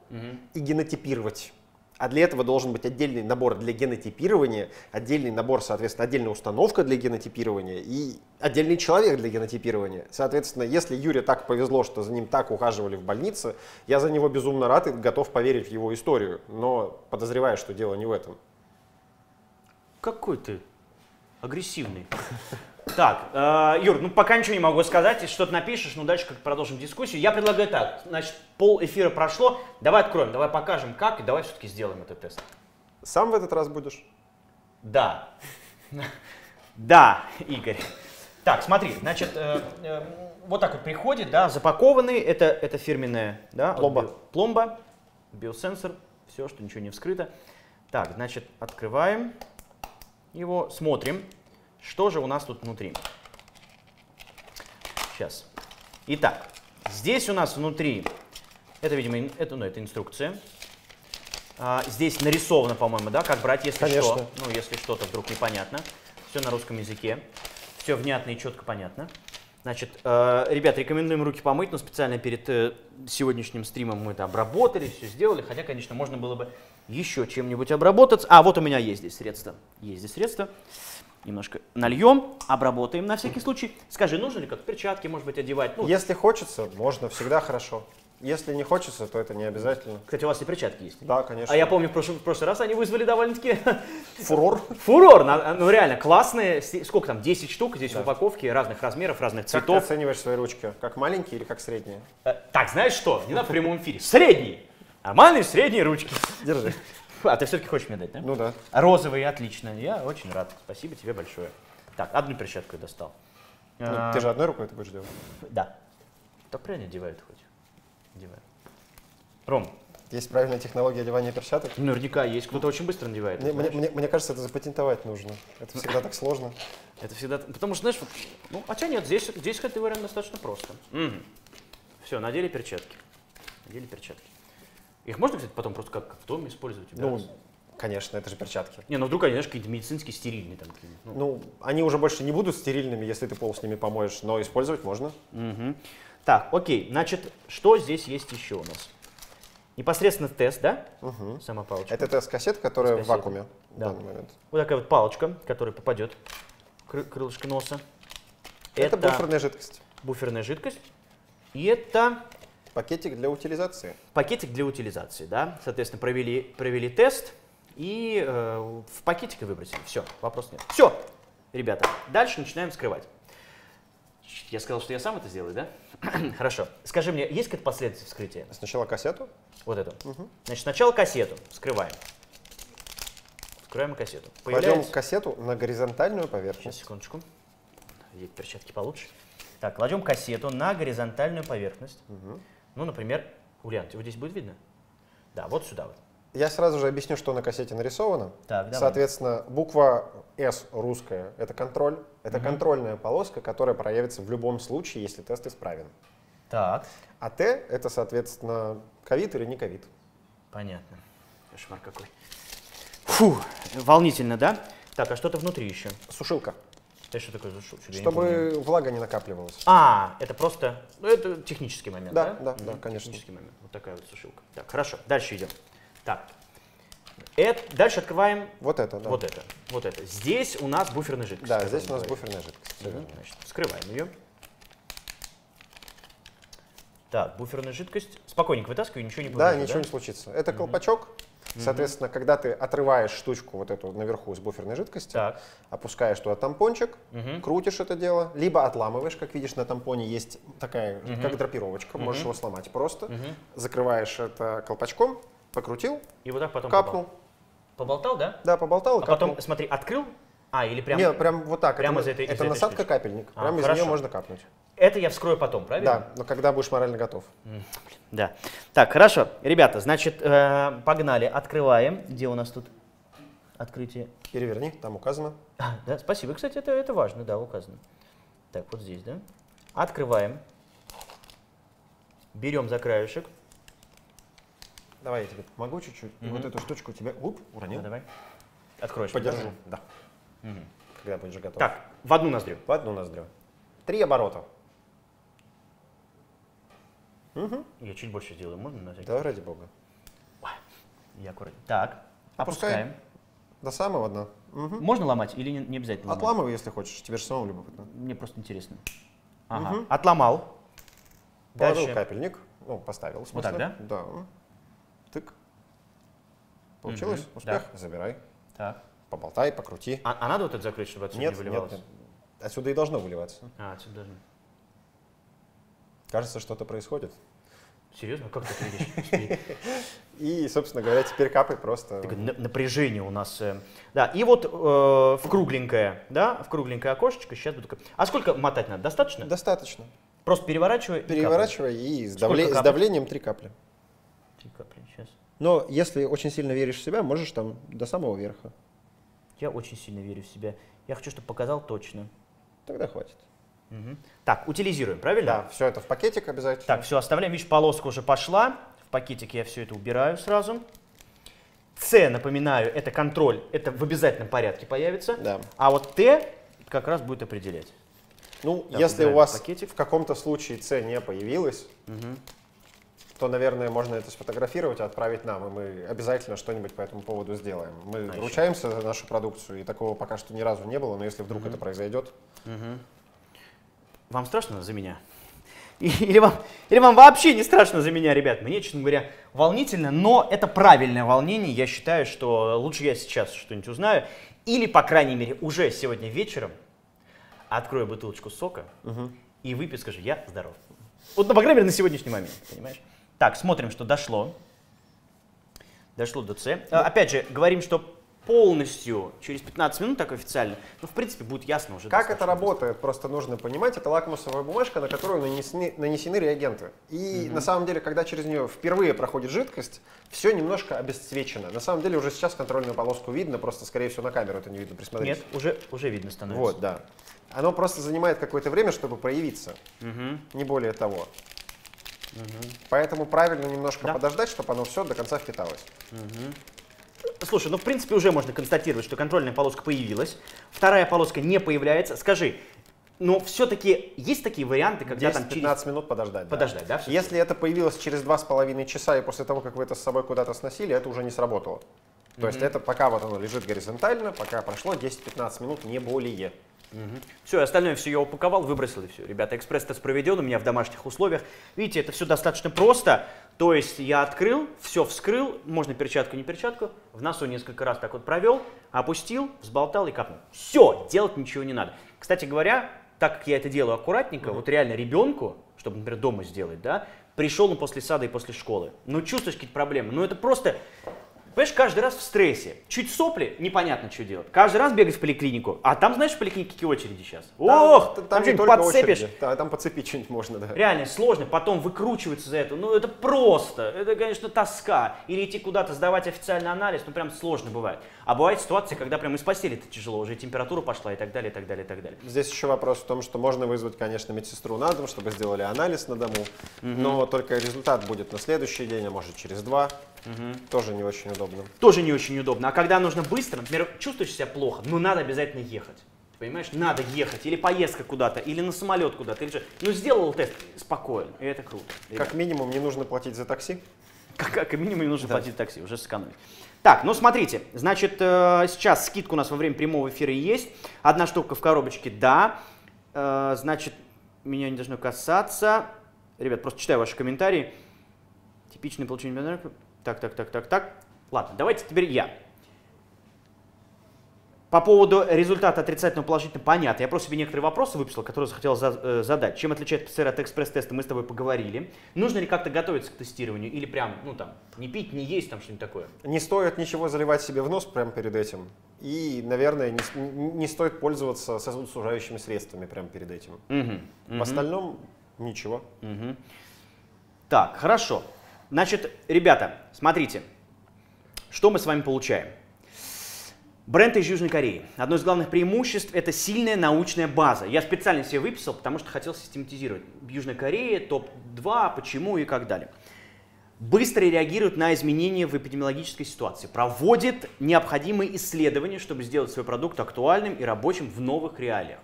Speaker 2: и генотипировать. А для этого должен быть отдельный набор для генотипирования, отдельный набор, соответственно, отдельная установка для генотипирования и отдельный человек для генотипирования. Соответственно, если Юре так повезло, что за ним так ухаживали в больнице, я за него безумно рад и готов поверить в его историю, но подозреваю, что дело не в этом.
Speaker 1: Какой ты агрессивный. Так, э, Юр, ну пока ничего не могу сказать. Если что-то напишешь, ну дальше как продолжим дискуссию. Я предлагаю так. Значит, пол эфира прошло. Давай откроем, давай покажем как, и давай все-таки сделаем этот тест.
Speaker 2: Сам в этот раз будешь?
Speaker 1: Да. Да, Игорь. Так, смотри, значит, э, э, вот так вот приходит, да, запакованный, это, это фирменная, да,
Speaker 2: Пломба.
Speaker 1: био- пломба, биосенсор, все, что ничего не вскрыто. Так, значит, открываем его, смотрим, что же у нас тут внутри. Сейчас. Итак, здесь у нас внутри, это, видимо, это, ну, это инструкция. А, здесь нарисовано, по-моему, да, как брать, если
Speaker 2: Конечно.
Speaker 1: что. Ну, если что-то вдруг непонятно. Все на русском языке. Все внятно и четко понятно. Значит, э, ребят, рекомендуем руки помыть, но специально перед э, сегодняшним стримом мы это обработали, все сделали. Хотя, конечно, можно было бы еще чем-нибудь обработаться. А, вот у меня есть здесь средства. Есть здесь средства. Немножко нальем, обработаем на всякий случай. Скажи, нужно ли как перчатки, может быть, одевать? Ну,
Speaker 2: Если хочется, можно, всегда хорошо. Если не хочется, то это не обязательно.
Speaker 1: Кстати, у вас и перчатки есть.
Speaker 2: Да, конечно.
Speaker 1: А я помню, в прошлый, в прошлый раз они вызвали довольно-таки
Speaker 2: Фурор.
Speaker 1: фурор. На- Ну реально, классные. Сколько там, 10 штук здесь в упаковке, разных размеров, разных
Speaker 2: Как ты
Speaker 1: цветов.
Speaker 2: оцениваешь свои ручки? Как маленькие или как средние?
Speaker 1: Э, Так, знаешь что? Не надо в прямом эфире. Средние. Нормальные средние ручки.
Speaker 2: Держи.
Speaker 1: А ты все-таки хочешь мне дать, да?
Speaker 2: Ну да.
Speaker 1: Розовые, отлично. Я очень рад. Спасибо тебе большое. Так, одну перчатку я достал.
Speaker 2: Ну,
Speaker 1: А,
Speaker 2: ты же одной рукой это будешь делать.
Speaker 1: Да. Так правильно одевают хоть? Одевают. Ром,
Speaker 2: Есть правильная технология одевания перчаток.
Speaker 1: наверняка есть. Кто-то очень быстро надевает.
Speaker 2: Мне, мне- мне- мне кажется, это запатентовать нужно. Это всегда так сложно.
Speaker 1: Это всегда... Потому что, знаешь, вот, ну, хотя нет, здесь, здесь кстати, вариант достаточно просто. Все, надели перчатки. Надели перчатки. Их можно, кстати, потом просто как в доме использовать?
Speaker 2: Ну, конечно, это же перчатки.
Speaker 1: Не, ну вдруг они, знаешь, какие-то медицинские, стерильные там. ну.
Speaker 2: Ну, они уже больше не будут стерильными, если ты пол с ними помоешь, но использовать можно.
Speaker 1: Мгм. Так, окей, значит, что здесь есть еще у нас? Непосредственно тест, да? Сама палочка.
Speaker 2: Это тест-кассета, которая в
Speaker 1: Тест-кассета.
Speaker 2: вакууме в
Speaker 1: Да.
Speaker 2: данный момент.
Speaker 1: Вот такая вот палочка, которая попадет в кры- крылышко носа.
Speaker 2: Это, буферная жидкость.
Speaker 1: буферная жидкость. И это
Speaker 2: Пакетик для утилизации.
Speaker 1: пакетик для утилизации, да. Соответственно, провели, провели тест и э, в пакетик и выбросили. Все, вопрос нет. Все, ребята, дальше начинаем вскрывать. Чуть, Я сказал, что я сам это сделаю, да? Хорошо. Скажи мне, есть какая-то последовательность вскрытия?
Speaker 2: Сначала кассету.
Speaker 1: Вот эту. Значит, сначала кассету вскрываем. Вскрываем кассету.
Speaker 2: Кладем
Speaker 1: Появляется...
Speaker 2: кассету на горизонтальную
Speaker 1: Сейчас,
Speaker 2: поверхность.
Speaker 1: секундочку. Надеть перчатки получше. Так, кладем кассету на горизонтальную поверхность. Ну, например, Ульян, тебе вот здесь будет видно? Да, вот сюда вот.
Speaker 2: Я сразу же объясню, что на кассете нарисовано.
Speaker 1: Так, давай.
Speaker 2: Соответственно, буква S русская – это контроль. Это контрольная полоска, которая проявится в любом случае, если тест исправен.
Speaker 1: Так,
Speaker 2: А Т – это, соответственно, ковид или не ковид.
Speaker 1: понятно. Кошмар какой. Фу, волнительно, да? Так, а что-то внутри еще?
Speaker 2: Сушилка,
Speaker 1: Это что такое за помню.
Speaker 2: чтобы влага не накапливалась.
Speaker 1: А, это просто, ну, это технический момент, да?
Speaker 2: Да, да, да, конечно.
Speaker 1: Технический момент. Вот такая вот сушилка. Так, хорошо, дальше идем. Так, это, дальше открываем
Speaker 2: Вот это, да.
Speaker 1: вот это, вот это. Здесь у нас буферная жидкость.
Speaker 2: Да, здесь у нас
Speaker 1: говорит.
Speaker 2: буферная жидкость. верно.
Speaker 1: Значит, вскрываем ее. Так, буферная жидкость. Спокойненько вытаскивай, ничего не
Speaker 2: Да,
Speaker 1: поврежу,
Speaker 2: ничего не случится. Это колпачок. Соответственно, когда ты отрываешь штучку вот эту наверху с буферной жидкости,
Speaker 1: Так.
Speaker 2: опускаешь туда тампончик,
Speaker 1: Мгм.
Speaker 2: крутишь это дело, либо отламываешь, как видишь на тампоне есть такая, как драпировочка, можешь его сломать просто. Закрываешь это колпачком, покрутил,
Speaker 1: И вот так потом
Speaker 2: капнул.
Speaker 1: побол- Поболтал, да?
Speaker 2: Да, поболтал,
Speaker 1: А
Speaker 2: капнул.
Speaker 1: потом, смотри, открыл. А, или прям...
Speaker 2: Не, прям вот так.
Speaker 1: прямо
Speaker 2: это
Speaker 1: из этой- из
Speaker 2: это
Speaker 1: этой
Speaker 2: насадка
Speaker 1: штучки.
Speaker 2: капельник.
Speaker 1: А,
Speaker 2: Прямо из
Speaker 1: хорошо.
Speaker 2: нее можно капнуть.
Speaker 1: Это я вскрою потом, правильно?
Speaker 2: Да, но когда будешь морально готов.
Speaker 1: Да. Так, хорошо. Ребята, значит, э, погнали. Открываем. Где у нас тут открытие?
Speaker 2: Переверни, там указано.
Speaker 1: А, да, спасибо. Кстати, это, это важно, да, указано. Так, вот здесь, да? Открываем. Берем за краешек.
Speaker 2: Давай я тебе помогу чуть-чуть. И Вот эту штучку тебе, уп, уронил.
Speaker 1: Ну, давай. Откроешь.
Speaker 2: Подержи. Да. Когда будешь готов.
Speaker 1: Так, в одну ноздрю.
Speaker 2: В одну ноздрю. Три оборота.
Speaker 1: Я чуть больше сделаю, можно на всякий?
Speaker 2: Да, ради бога.
Speaker 1: Я аккуратно. Так,
Speaker 2: Опускаем.
Speaker 1: опускаем.
Speaker 2: До самого дна. Мгм.
Speaker 1: Можно ломать или не, не обязательно ломать?
Speaker 2: Отламывай, если хочешь. Тебе же самому любопытно.
Speaker 1: Мне просто интересно. Ага, отломал.
Speaker 2: Положил
Speaker 1: Дальше.
Speaker 2: капельник. Ну, поставил,
Speaker 1: Вот так,
Speaker 2: смысле. да? Тык. Получилось?
Speaker 1: Мгм,
Speaker 2: Успех? Забирай.
Speaker 1: Так.
Speaker 2: Поболтай, покрути.
Speaker 1: А, а надо вот это закрыть, чтобы отсюда
Speaker 2: Нет,
Speaker 1: не
Speaker 2: нет,
Speaker 1: выливалось?
Speaker 2: нет. Отсюда и должно выливаться.
Speaker 1: А, отсюда должно.
Speaker 2: Кажется, что-то происходит.
Speaker 1: Серьезно? Как ты видишь?
Speaker 2: И, собственно говоря, теперь капай просто.
Speaker 1: На- Напряжение у нас. э, Да, и вот э, в кругленькое, да, в кругленькое окошечко сейчас буду... А сколько мотать надо? Достаточно?
Speaker 2: Достаточно.
Speaker 1: Просто переворачивай. и
Speaker 2: Переворачивай и с,
Speaker 1: Сколько
Speaker 2: давле- с давлением три капли.
Speaker 1: Три капли, сейчас.
Speaker 2: Но если очень сильно веришь в себя, можешь там до самого верха.
Speaker 1: Я очень сильно верю в себя. Я хочу, чтобы показал точно.
Speaker 2: Тогда хватит.
Speaker 1: Мгм. Так, утилизируем, правильно?
Speaker 2: Да, все это в пакетик обязательно.
Speaker 1: Так, все, оставляем. Видишь, полоска уже пошла. В пакетик я все это убираю сразу. С, напоминаю, это контроль. Это в обязательном порядке появится.
Speaker 2: Да.
Speaker 1: А вот Т как раз будет определять.
Speaker 2: Ну,
Speaker 1: Так,
Speaker 2: если у вас
Speaker 1: пакетик.
Speaker 2: в каком-то случае С не появилось, то, наверное, можно это сфотографировать и отправить нам, и мы обязательно что-нибудь по этому поводу сделаем. Мы
Speaker 1: А еще?
Speaker 2: ручаемся за нашу продукцию, и такого пока что ни разу не было, но если вдруг это произойдет,
Speaker 1: Вам страшно за меня? Или вам, или вам вообще не страшно за меня, ребят? Мне, честно говоря, волнительно, но это правильное волнение. Я считаю, что лучше я сейчас что-нибудь узнаю. Или, по крайней мере, уже сегодня вечером открою бутылочку сока и выпью, скажу, я здоров. Вот, ну, по крайней мере, на сегодняшний момент, понимаешь? Так, смотрим, что дошло. Дошло до С. А, Опять же, говорим, что полностью через 15 минут, так официально, ну, в принципе, будет ясно уже.
Speaker 2: Как это работает, просто нужно понимать, это лакмусовая бумажка, на которую нанесены, нанесены реагенты. И на самом деле, когда через нее впервые проходит жидкость, все немножко обесцвечено. На самом деле уже сейчас контрольную полоску видно, просто скорее всего на камеру это не видно,
Speaker 1: быстро.
Speaker 2: присмотрите.
Speaker 1: Нет, уже, уже видно становится.
Speaker 2: Вот, да. Оно просто занимает какое-то время, чтобы проявиться,
Speaker 1: Мгм.
Speaker 2: не более того. Поэтому правильно немножко
Speaker 1: Да.
Speaker 2: подождать, чтобы оно все до конца впиталось.
Speaker 1: Слушай, ну в принципе уже можно констатировать, что контрольная полоска появилась, вторая полоска не появляется. Скажи, но все-таки есть такие варианты, когда там
Speaker 2: 10-15
Speaker 1: через...
Speaker 2: минут подождать. да.
Speaker 1: Подождать, да, всё-таки?
Speaker 2: Если это появилось через 2,5 часа, и после того, как вы это с собой куда-то сносили, это уже не сработало. То есть это пока вот оно лежит горизонтально, пока прошло 10-15 минут, не более.
Speaker 1: Все, остальное все я упаковал, выбросил и все. Ребята, экспресс-тест проведен у меня в домашних условиях. Видите, это все достаточно просто. То есть я открыл, все вскрыл, можно перчатку, не перчатку, в носу несколько раз так вот провел, опустил, взболтал и капнул. Все, делать ничего не надо. Кстати говоря, так как я это делаю аккуратненько, вот реально ребенку, чтобы, например, дома сделать, да, пришел он после сада и после школы, ну чувствуешь какие-то проблемы, ну это просто, Понимаешь, каждый раз в стрессе. Чуть сопли, непонятно, что делать. Каждый раз бегать в поликлинику. А там, знаешь, в поликлинике какие очереди сейчас? Ох, там,
Speaker 2: там
Speaker 1: что-нибудь подцепишь.
Speaker 2: очереди. Да, там подцепить что-нибудь можно, да.
Speaker 1: Реально сложно, потом выкручиваться за это. Ну, это просто. Это, конечно, тоска. Или идти куда-то сдавать официальный анализ, ну, прям сложно бывает. А бывает ситуации, когда прям из постели это тяжело, уже и температура пошла и так далее, и так далее, и так далее.
Speaker 2: Здесь еще вопрос в том, что можно вызвать, конечно, медсестру на дом, чтобы сделали анализ на дому, но только результат будет на следующий день, а может через два. Тоже не очень удобно.
Speaker 1: Тоже не очень удобно. А когда нужно быстро, например, чувствуешь себя плохо, ну, надо обязательно ехать. Понимаешь, надо ехать, или поездка куда-то, или на самолет куда-то, или же, ну, сделал тест, спокойно, и это круто. ребят.
Speaker 2: Как минимум не нужно платить за такси.
Speaker 1: Как, как минимум не нужно платить такси, уже сэкономить. Так, ну смотрите, значит, э, сейчас скидка у нас во время прямого эфира есть. Одна штука в коробочке, да. Э, значит, меня не должно касаться. Ребят, просто читаю ваши комментарии. Типичное получение. Так, так, так, так, так. Ладно, давайте теперь я. По поводу результата отрицательного положительного понятно. Я просто себе некоторые вопросы выписал, которые захотел за- э, задать. Чем отличает ПЦР от экспресс-теста, мы с тобой поговорили. Нужно ли как-то готовиться к тестированию или прям, ну там, не пить, не есть, там что-нибудь такое?
Speaker 2: Не стоит ничего заливать себе в нос прямо перед этим. И, наверное, не, не стоит пользоваться сосудосужающими средствами прямо перед этим.
Speaker 1: Мгм.
Speaker 2: В остальном ничего.
Speaker 1: Мгм. Так, хорошо. Значит, ребята, смотрите, что мы с вами получаем. Бренд из Южной Кореи. Одно из главных преимуществ – это сильная научная база. Я специально себе выписал, потому что хотел систематизировать. Южная Корея, топ-2, почему и как далее. Быстро реагирует на изменения в эпидемиологической ситуации. Проводит необходимые исследования, чтобы сделать свой продукт актуальным и рабочим в новых реалиях.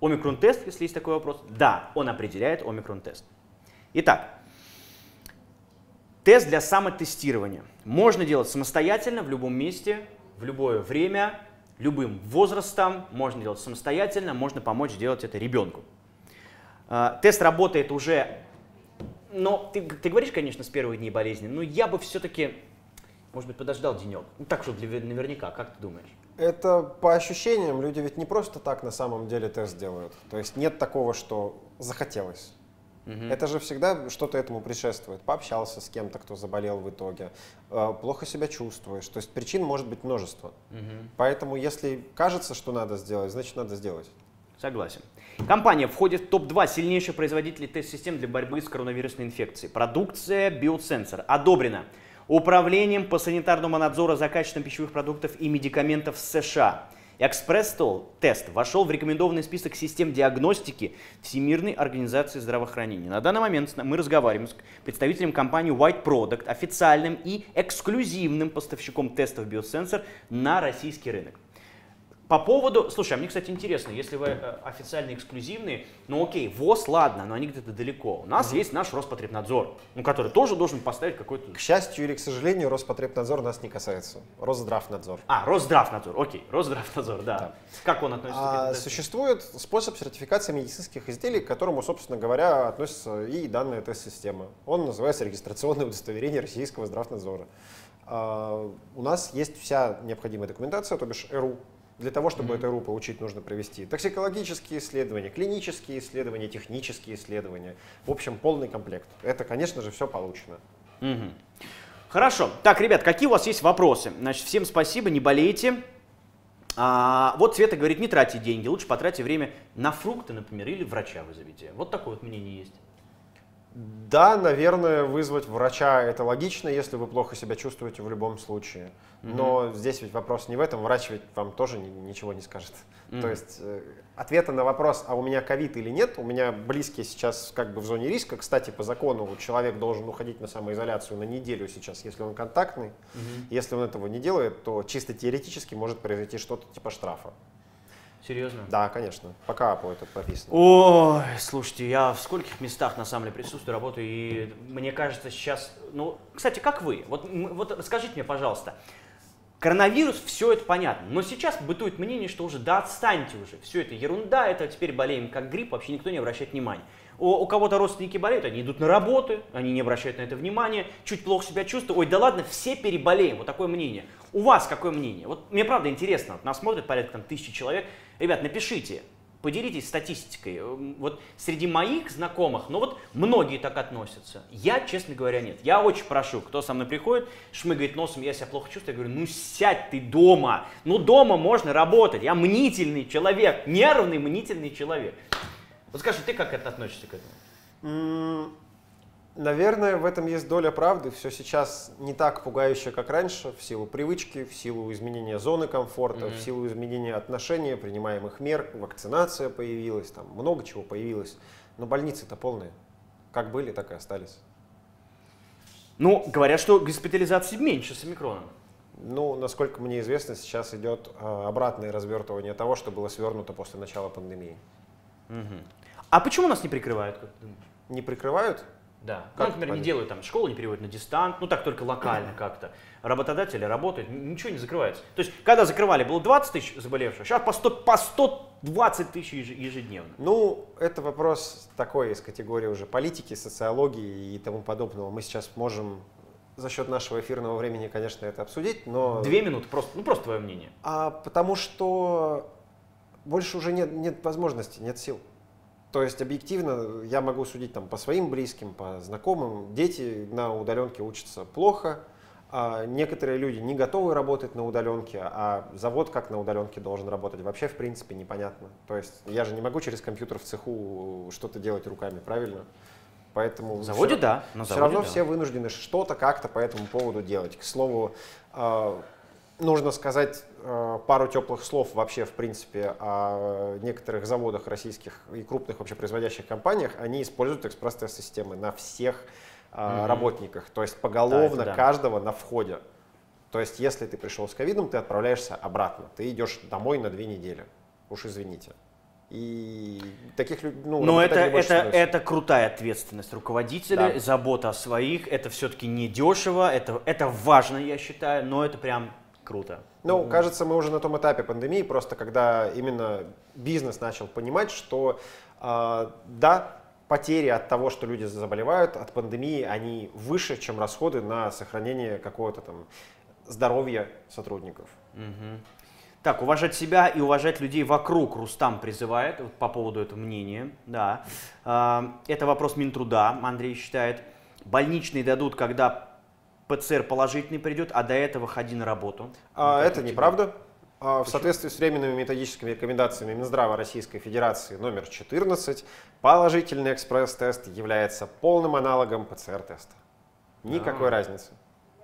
Speaker 1: Омикрон-тест, если есть такой вопрос, да, он определяет омикрон-тест. Итак, тест для самотестирования. Можно делать самостоятельно в любом месте, в любое время, любым возрастом. Можно делать самостоятельно, можно помочь сделать это ребенку. А, Тест работает уже, но ты, ты говоришь, конечно, с первых дней болезни, но я бы все-таки, может быть, подождал денек. Ну так, чтобы для- наверняка, как ты думаешь?
Speaker 2: Это по ощущениям, люди ведь не просто так на самом деле тест делают. То есть нет такого, что захотелось. Это же всегда что-то этому предшествует. Пообщался с кем-то, кто заболел в итоге, э, плохо себя чувствуешь. То есть причин может быть множество. Поэтому если кажется, что надо сделать, значит надо сделать.
Speaker 1: Согласен. Компания входит в топ-2 сильнейших производителей тест-систем для борьбы с коронавирусной инфекцией. Продукция Биосенсор одобрена Управлением по санитарному надзору за качеством пищевых продуктов и медикаментов США. Экспресс-стол тест вошел в рекомендованный список систем диагностики Всемирной организации здравоохранения. На данный момент мы разговариваем с представителем компании White Product, официальным и эксклюзивным поставщиком тестов биосенсор на российский рынок. По поводу, слушай, а мне, кстати, интересно, если вы э, официально эксклюзивные, ну окей, ВОЗ, ладно, но они где-то далеко. У нас есть наш Роспотребнадзор, ну, который тоже должен поставить какой-то...
Speaker 2: К счастью или к сожалению, Роспотребнадзор нас не касается. Росздравнадзор.
Speaker 1: А, Росздравнадзор, окей, Росздравнадзор, да. Как он относится к
Speaker 2: А
Speaker 1: этому?
Speaker 2: существует способ сертификации медицинских изделий, к которому, собственно говоря, относится и данная тест-система. Он называется регистрационное удостоверение Российского здравнадзора. А, У нас есть вся необходимая документация, то бишь РУ. Для того, чтобы это РУ получить, нужно провести токсикологические исследования, клинические исследования, технические исследования. В общем, полный комплект. Это, конечно же, все получено.
Speaker 1: Мгм. Хорошо. Так, ребят, какие у вас есть вопросы? Значит, всем спасибо, не болейте. А, вот Света говорит, не тратьте деньги, лучше потратьте время на фрукты, например, или врача вызовите. Вот такое вот мнение есть.
Speaker 2: Да, наверное, вызвать врача это логично, если вы плохо себя чувствуете в любом случае. Но mm-hmm. здесь ведь вопрос не в этом, врач ведь вам тоже ничего не скажет. Mm-hmm. То есть э, ответа на вопрос, а у меня ковид или нет, у меня близкие сейчас как бы в зоне риска. Кстати, по закону человек должен уходить на самоизоляцию на неделю сейчас, если он контактный. Mm-hmm. Если он этого не делает, то чисто теоретически может произойти что-то типа штрафа.
Speaker 1: Серьезно?
Speaker 2: Да, конечно. По КАПу это прописано.
Speaker 1: Ой, слушайте, я в скольких местах на самом деле присутствую, работаю, и мне кажется сейчас, ну, кстати, как вы? Вот, вот расскажите мне, пожалуйста, Коронавирус, все это понятно. Но сейчас бытует мнение, что уже да отстаньте уже. Все это ерунда, это теперь болеем как грипп, вообще никто не обращает внимания. У, у кого-то родственники болеют, они идут на работу, они не обращают на это внимания, чуть плохо себя чувствуют. Ой, да ладно, все переболеем. Вот такое мнение. У вас какое мнение? Вот мне правда интересно, вот нас смотрит порядка там, тысячи человек. Ребят, напишите, поделитесь статистикой. Вот среди моих знакомых, ну вот многие так относятся. Я, честно говоря, нет. Я очень прошу, кто со мной приходит, шмыгает носом, я себя плохо чувствую, я говорю, ну сядь ты дома. Ну дома можно работать. Я мнительный человек, нервный мнительный человек. Вот скажи, ты как это относишься к этому?
Speaker 2: Наверное, в этом есть доля правды. Все сейчас не так пугающе, как раньше, в силу привычки, в силу изменения зоны комфорта, mm-hmm. в силу изменения отношений, принимаемых мер, вакцинация появилась, там много чего появилось. Но больницы-то полные. Как были, так и остались.
Speaker 1: Ну, говорят, что госпитализации меньше с омикроном.
Speaker 2: Ну, насколько мне известно, сейчас идет а, обратное развертывание того, что было свернуто после начала пандемии.
Speaker 1: Угу. А почему нас не прикрывают, как ты думаешь?
Speaker 2: Не прикрывают?
Speaker 1: Да. Как, ну, например, понять? не делают там, школу не переводят на дистант, ну так только локально как-то. Работодатели работают, ничего не закрывается. То есть, когда закрывали, было 20 тысяч заболевших, сейчас по, 100, по 120 тысяч ежедневно.
Speaker 2: Ну, это вопрос такой из категории уже политики, социологии и тому подобного. Мы сейчас можем за счет нашего эфирного времени, конечно, это обсудить, но...
Speaker 1: Две минуты, просто, ну просто твое мнение.
Speaker 2: А, потому что больше уже нет, нет возможности, нет сил. То есть объективно я могу судить там, по своим близким, по знакомым. Дети на удаленке учатся плохо, а некоторые люди не готовы работать на удаленке, а завод как на удаленке должен работать, вообще в принципе непонятно. То есть я же не могу через компьютер в цеху что-то делать руками, правильно? Поэтому
Speaker 1: в заводе
Speaker 2: все,
Speaker 1: да,
Speaker 2: но все равно да. все вынуждены что-то как-то по этому поводу делать. К слову, а, нужно сказать э, пару теплых слов вообще, в принципе, о некоторых заводах российских и крупных вообще производящих компаниях. Они используют экспресс-тест-системы на всех mm-hmm. работниках, то есть поголовно да, да. каждого на входе. То есть, если ты пришел с ковидом, ты отправляешься обратно. Ты идешь домой на две недели. Уж извините. И таких людей,
Speaker 1: ну, Но это, это, это крутая ответственность руководителя, да. забота о своих. Это все-таки не дешево, это, это важно, я считаю, но это прям Круто.
Speaker 2: Ну, кажется, мы уже на том этапе пандемии, просто когда именно бизнес начал понимать, что э, да, потери от того, что люди заболевают, от пандемии, они выше, чем расходы на сохранение какого-то там здоровья сотрудников.
Speaker 1: Угу. Так, уважать себя и уважать людей вокруг Рустам призывает вот, по поводу этого мнения. Да. Э, это вопрос Минтруда, Андрей считает. Больничные дадут, когда ПЦР положительный придет, а до этого ходи на работу.
Speaker 2: А, это неправда. А, в соответствии с временными методическими рекомендациями Минздрава Российской Федерации номер 14, положительный экспресс-тест является полным аналогом ПЦР-теста. Никакой а. разницы.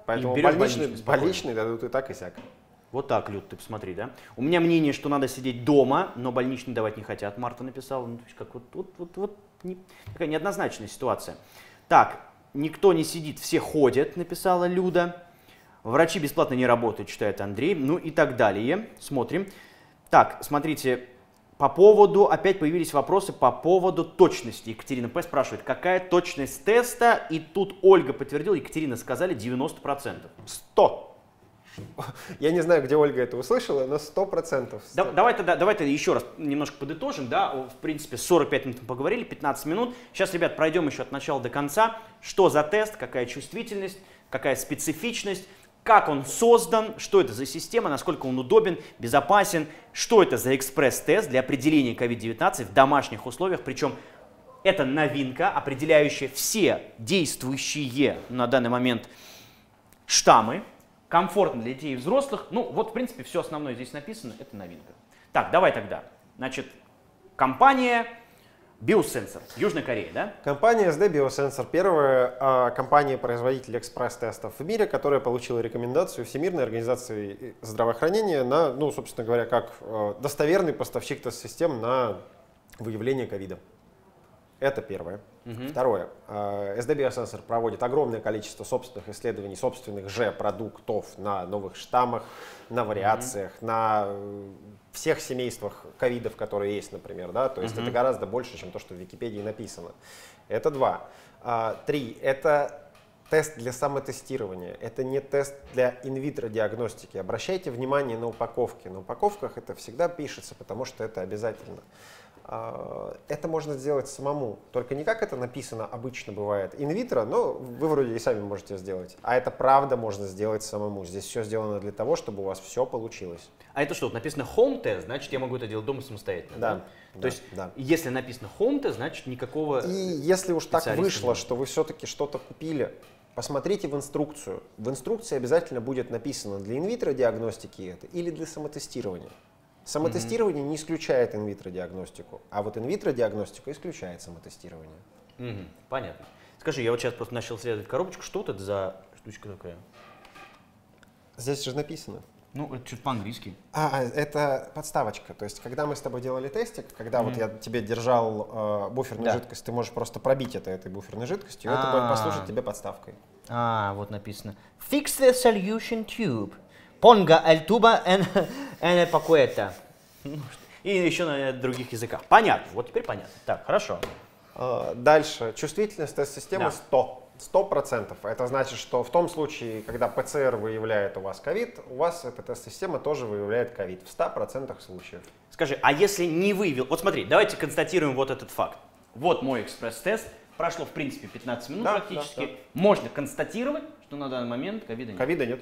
Speaker 2: Поэтому больничный, больничный дадут и так, и сяк.
Speaker 1: Вот так, Люд, ты посмотри, да? У меня мнение, что надо сидеть дома, но больничный давать не хотят. Марта написала, ну, как вот, вот, вот, вот не, такая неоднозначная ситуация. Так, Никто не сидит, все ходят, написала Люда. Врачи бесплатно не работают, читает Андрей. Ну и так далее. Смотрим. Так, смотрите, по поводу, опять появились вопросы по поводу точности. Екатерина П. спрашивает, какая точность теста? И тут Ольга подтвердила, Екатерина сказали 90%.
Speaker 2: 100. Я не знаю, где Ольга это услышала, но 100%.
Speaker 1: Да, давай, тогда, давай тогда еще раз немножко подытожим. Да? В принципе, 45 минут мы поговорили, 15 минут. Сейчас, ребят, пройдем еще от начала до конца. Что за тест, какая чувствительность, какая специфичность, как он создан, что это за система, насколько он удобен, безопасен, что это за экспресс-тест для определения COVID-19 в домашних условиях, причем это новинка, определяющая все действующие на данный момент штаммы, комфортно для детей и взрослых. Ну, вот, в принципе, все основное здесь написано, это новинка. Так, давай тогда. Значит, компания Биосенсор, Южная Корея, да?
Speaker 2: Компания SD Biosensor первая а, компания-производитель экспресс-тестов в мире, которая получила рекомендацию Всемирной организации здравоохранения на, ну, собственно говоря, как а, достоверный поставщик тест-систем на выявление ковида. Это первое. Угу. Второе. А, SD Biosensor проводит огромное количество собственных исследований, собственных же продуктов на новых штаммах, на вариациях, угу. на всех семействах ковидов, которые есть, например, да, то есть uh-huh. это гораздо больше, чем то, что в Википедии написано. Это два. А, три. Это тест для самотестирования. Это не тест для инвитро диагностики. Обращайте внимание на упаковки. На упаковках это всегда пишется, потому что это обязательно. А, это можно сделать самому. Только не как это написано обычно бывает инвитро, но вы вроде и сами можете сделать. А это правда можно сделать самому. Здесь все сделано для того, чтобы у вас все получилось.
Speaker 1: А это что, написано home test, значит я могу это делать дома самостоятельно?
Speaker 2: Да. да?
Speaker 1: То есть, да. если написано home test, значит никакого
Speaker 2: И если уж так вышло, что вы все-таки что-то купили, посмотрите в инструкцию. В инструкции обязательно будет написано для инвитро диагностики это или для самотестирования. Самотестирование mm-hmm. не исключает инвитро диагностику, а вот инвитро диагностика исключает самотестирование.
Speaker 1: Mm-hmm. Понятно. Скажи, я вот сейчас просто начал следовать коробочку. Что это за штучка такая?
Speaker 2: Здесь же написано.
Speaker 1: Ну, это чуть по-английски.
Speaker 2: А, а, это подставочка. То есть, когда мы с тобой делали тестик, когда mm-hmm. вот я тебе держал э, буферную да. жидкость, ты можешь просто пробить это этой буферной жидкостью, и это будет послужить тебе подставкой.
Speaker 1: А, вот написано. Fix the solution tube. Tuba en, en el paquete. И еще на других языках. Понятно. Вот теперь понятно. Так, хорошо.
Speaker 2: А, дальше. Чувствительность тест-системы да. 100. 100%. Это значит, что в том случае, когда ПЦР выявляет у вас ковид, у вас эта тест-система тоже выявляет ковид в 100% случаев.
Speaker 1: Скажи, а если не выявил... Вот смотри, давайте констатируем вот этот факт. Вот мой экспресс-тест. Прошло, в принципе, 15 минут да, практически. Да, да. Можно констатировать, что на данный момент ковида нет.
Speaker 2: Ковида нет.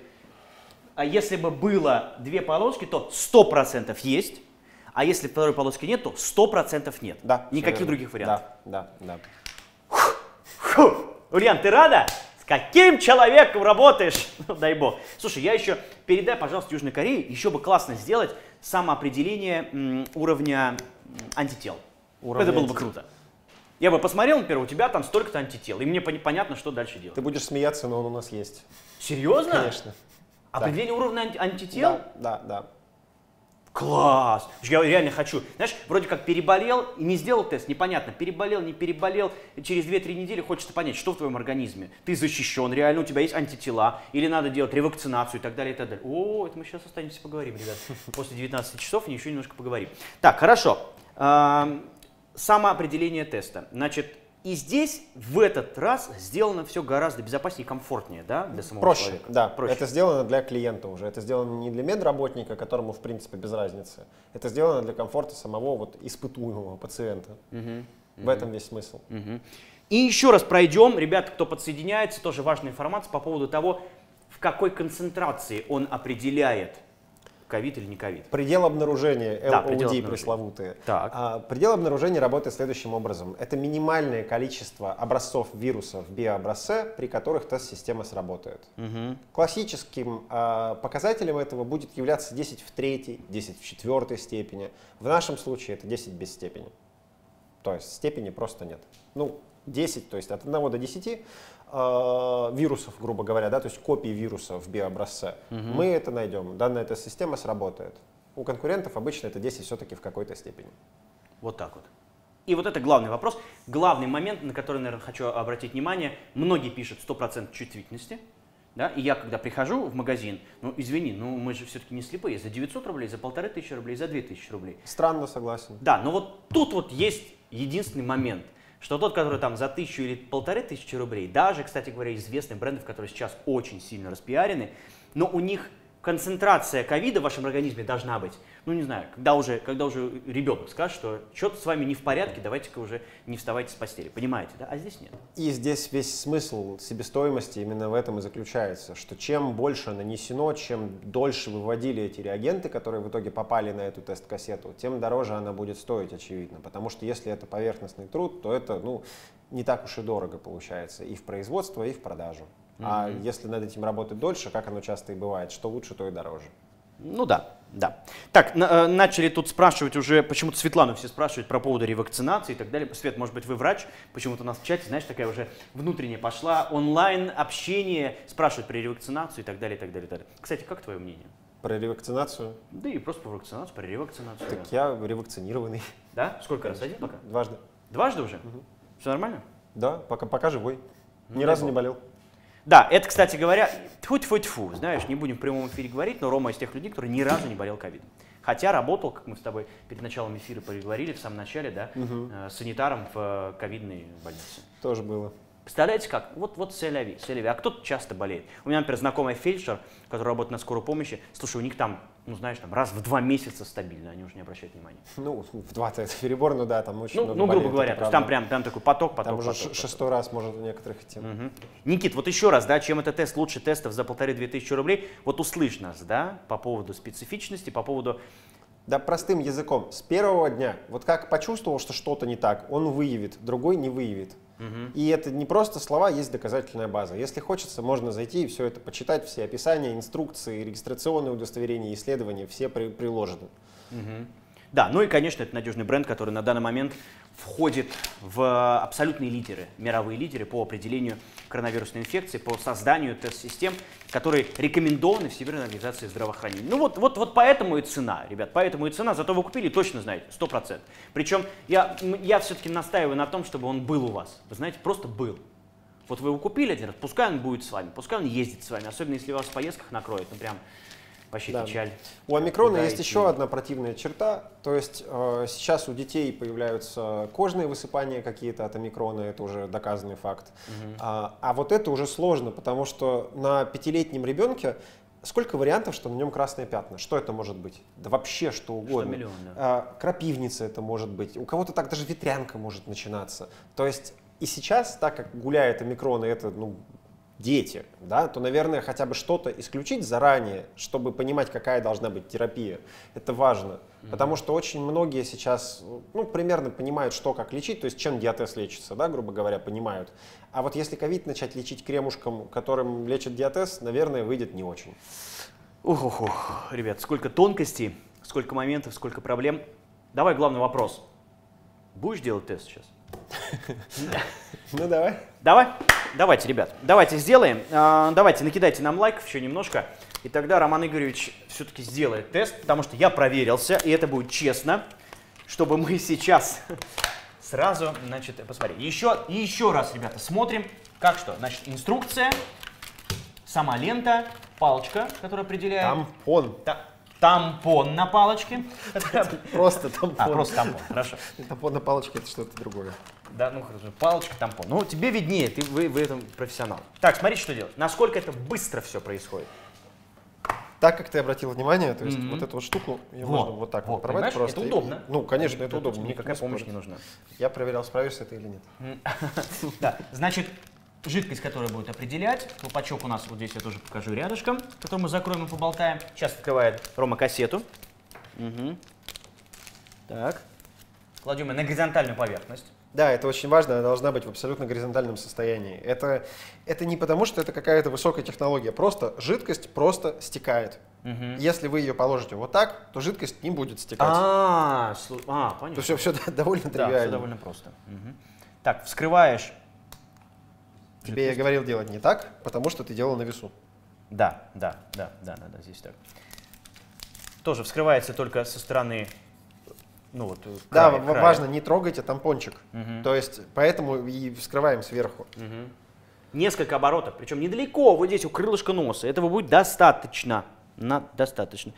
Speaker 1: А если бы было две полоски, то 100% есть. А если второй полоски нет, то 100% нет.
Speaker 2: Да.
Speaker 1: Никаких других вариантов.
Speaker 2: Да, да,
Speaker 1: да. Фу. Ульян, ты рада? С каким человеком работаешь? Ну, дай бог. Слушай, я еще, передай, пожалуйста, Южной Корее, еще бы классно сделать самоопределение уровня антител. Уровня Это было бы круто. Я бы посмотрел, например, у тебя там столько-то антител, и мне понятно, что дальше делать.
Speaker 2: Ты будешь смеяться, но он у нас есть.
Speaker 1: Серьезно?
Speaker 2: Конечно.
Speaker 1: Определение да. уровня антител?
Speaker 2: Да, да, да.
Speaker 1: Класс! Я реально хочу. Знаешь, вроде как переболел и не сделал тест, непонятно, переболел, не переболел. Через 2-3 недели хочется понять, что в твоем организме. Ты защищен реально, у тебя есть антитела, или надо делать ревакцинацию и так далее, и так далее. О, это мы сейчас останемся поговорим, ребят. После 19 часов еще немножко поговорим. Так, хорошо. Самоопределение теста. Значит, и здесь в этот раз сделано все гораздо безопаснее и комфортнее, да, для самого
Speaker 2: Проще,
Speaker 1: человека.
Speaker 2: Да, Проще. Это сделано для клиента уже. Это сделано не для медработника, которому в принципе без разницы. Это сделано для комфорта самого вот испытуемого пациента. Угу, в угу. этом весь смысл.
Speaker 1: Угу. И еще раз пройдем, ребята, кто подсоединяется, тоже важная информация по поводу того, в какой концентрации он определяет ковид или не ковид.
Speaker 2: Предел обнаружения, LOD да, предел пресловутые.
Speaker 1: Так.
Speaker 2: А, предел обнаружения работает следующим образом. Это минимальное количество образцов вируса в биообразце, при которых тест-система сработает. Угу. Классическим а, показателем этого будет являться 10 в третьей, 10 в четвертой степени. В нашем случае это 10 без степени. То есть степени просто нет. Ну, 10, то есть от 1 до 10 э, вирусов, грубо говоря, да, то есть копий вируса в биообразце, угу. мы это найдем. Данная эта система сработает. У конкурентов обычно это 10 все-таки в какой-то степени.
Speaker 1: Вот так вот. И вот это главный вопрос, главный момент, на который, наверное, хочу обратить внимание. Многие пишут 100% чувствительности, да, и я, когда прихожу в магазин, ну, извини, ну, мы же все-таки не слепые, за 900 рублей, за полторы тысячи рублей, за 2000 рублей.
Speaker 2: Странно, согласен.
Speaker 1: Да, но вот тут вот есть единственный момент – что тот, который там за тысячу или полторы тысячи рублей, даже, кстати говоря, известных брендов, которые сейчас очень сильно распиарены, но у них концентрация ковида в вашем организме должна быть, ну не знаю, когда уже, когда уже ребенок скажет, что что-то с вами не в порядке, давайте-ка уже не вставайте с постели, понимаете, да? А здесь нет.
Speaker 2: И здесь весь смысл себестоимости именно в этом и заключается, что чем больше нанесено, чем дольше выводили эти реагенты, которые в итоге попали на эту тест-кассету, тем дороже она будет стоить, очевидно, потому что если это поверхностный труд, то это, ну, не так уж и дорого получается и в производство, и в продажу. А если над этим работать дольше, как оно часто и бывает, что лучше, то и дороже.
Speaker 1: Ну да, да. Так, на- э, начали тут спрашивать уже, почему-то Светлану все спрашивают про поводу ревакцинации и так далее. Свет, может быть, вы врач? Почему-то у нас в чате, знаешь, такая уже внутренняя пошла. Онлайн общение, спрашивают про ревакцинацию и так далее, и так далее, и так далее. Кстати, как твое мнение?
Speaker 2: Про ревакцинацию.
Speaker 1: Да и просто про вакцинацию, про ревакцинацию.
Speaker 2: Так я ревакцинированный
Speaker 1: Да? Сколько раз? Один пока?
Speaker 2: дважды.
Speaker 1: Дважды уже? Все нормально?
Speaker 2: Да, пока, пока живой.
Speaker 1: Ну,
Speaker 2: Ни разу
Speaker 1: бог.
Speaker 2: не болел.
Speaker 1: Да, это, кстати говоря, тьфу тьфу тьфу знаешь, не будем в прямом эфире говорить, но Рома из тех людей, который ни разу не болел ковидом. Хотя работал, как мы с тобой перед началом эфира поговорили в самом начале, да, э, санитаром в э, ковидной больнице.
Speaker 2: Тоже было.
Speaker 1: Представляете как? Вот, вот селяви, селяви. А кто-то часто болеет. У меня, например, знакомая фельдшер, которая работает на скорой помощи. Слушай, у них там, ну знаешь, там раз в два месяца стабильно, они уже не обращают внимания.
Speaker 2: Ну, в два-то это перебор, ну да, там очень
Speaker 1: Ну,
Speaker 2: много
Speaker 1: ну грубо
Speaker 2: болеет,
Speaker 1: говоря, то есть там прям, прям такой поток, поток,
Speaker 2: Там уже
Speaker 1: поток,
Speaker 2: ш-
Speaker 1: поток.
Speaker 2: шестой раз может у некоторых идти.
Speaker 1: Мгм. Никит, вот еще раз, да, чем этот тест лучше тестов за полторы-две тысячи рублей, вот услышь нас, да, по поводу специфичности, по поводу...
Speaker 2: Да простым языком. С первого дня, вот как почувствовал, что что-то не так, он выявит, другой не выявит. И это не просто слова, есть доказательная база. Если хочется, можно зайти и все это почитать, все описания, инструкции, регистрационные удостоверения, исследования, все при- приложены.
Speaker 1: Да, ну и, конечно, это надежный бренд, который на данный момент входит в абсолютные лидеры, мировые лидеры по определению коронавирусной инфекции, по созданию тест-систем, которые рекомендованы Всемирной организацией здравоохранения. Ну вот, вот, вот поэтому и цена, ребят, поэтому и цена, зато вы купили, точно знаете, 100%. Причем я, я все-таки настаиваю на том, чтобы он был у вас, вы знаете, просто был. Вот вы его купили один раз, пускай он будет с вами, пускай он ездит с вами, особенно если вас в поездках накроет, ну прям вообще
Speaker 2: Да.
Speaker 1: печаль.
Speaker 2: У омикрона
Speaker 1: Куда
Speaker 2: есть
Speaker 1: идти?
Speaker 2: еще одна противная черта, то есть э, сейчас у детей появляются кожные высыпания какие-то от омикрона, это уже доказанный факт. А, а вот это уже сложно, потому что на пятилетнем ребенке сколько вариантов, что на нем красные пятна? Что это может быть? Да вообще что угодно.
Speaker 1: миллион, да.
Speaker 2: А, крапивница это может быть, у кого-то так даже ветрянка может начинаться. То есть и сейчас, так как гуляет омикрон, и это ну, дети, да, то, наверное, хотя бы что-то исключить заранее, чтобы понимать, какая должна быть терапия. Это важно. Потому что очень многие сейчас, ну, примерно понимают, что как лечить, то есть чем диатез лечится, да, грубо говоря, понимают. А вот если ковид начать лечить кремушком, которым лечат диатез, наверное, выйдет не очень.
Speaker 1: Ух, ух, ух, ребят, сколько тонкостей, сколько моментов, сколько проблем. Давай главный вопрос. Будешь делать тест сейчас?
Speaker 2: Ну, давай.
Speaker 1: Давай, давайте, ребят, давайте сделаем. А, давайте, накидайте нам лайков еще немножко. И тогда Роман Игоревич все-таки сделает тест, потому что я проверился, и это будет честно, чтобы мы сейчас сразу, значит, посмотрели. Еще, еще раз, ребята, смотрим, как что. Значит, инструкция, сама лента, палочка, которая определяет...
Speaker 2: Тампон.
Speaker 1: Та- тампон на палочке.
Speaker 2: Просто тампон.
Speaker 1: А, просто тампон, хорошо.
Speaker 2: Тампон на палочке это что-то другое.
Speaker 1: Да, ну хорошо, палочка, тампон. Ну, тебе виднее, ты, вы, вы этом профессионал. Так, смотрите, что делать. Насколько это быстро все происходит.
Speaker 2: Так как ты обратил внимание, то есть
Speaker 1: Мгм.
Speaker 2: вот эту вот штуку ее
Speaker 1: Вот,
Speaker 2: можно вот так
Speaker 1: вот,
Speaker 2: вот порвать просто.
Speaker 1: это
Speaker 2: и-
Speaker 1: удобно.
Speaker 2: Ну, конечно, это
Speaker 1: тут
Speaker 2: удобно.
Speaker 1: Никакая
Speaker 2: не
Speaker 1: помощь не нужна.
Speaker 2: Я проверял, справишься ты или нет.
Speaker 1: Да, значит, жидкость, которая будет определять. Колпачок у нас вот здесь я тоже покажу рядышком, который мы закроем и поболтаем. Сейчас открывает Рома кассету. Мгм. Так. Кладем ее на горизонтальную поверхность.
Speaker 2: Да, это очень важно, она должна быть в абсолютно горизонтальном состоянии. Это, это не потому, что это какая-то высокая технология, просто жидкость просто стекает. Если вы ее положите вот так, то жидкость не будет стекать.
Speaker 1: А, слу- а, понятно.
Speaker 2: То все, все довольно
Speaker 1: Да,
Speaker 2: тривиально.
Speaker 1: все довольно просто. Мгм. Так, вскрываешь.
Speaker 2: Тебе я говорил делать не так, потому что ты делал на весу.
Speaker 1: Да, да, да, да, да, да, здесь так. Тоже вскрывается только со стороны, ну вот, э,
Speaker 2: Да,
Speaker 1: края-
Speaker 2: ва-
Speaker 1: края.
Speaker 2: важно, не трогайте тампончик.
Speaker 1: Мгм.
Speaker 2: То есть, поэтому и вскрываем сверху.
Speaker 1: Мгм. Несколько оборотов, причем недалеко, вот здесь у крылышка носа. Этого будет достаточно. На, достаточно.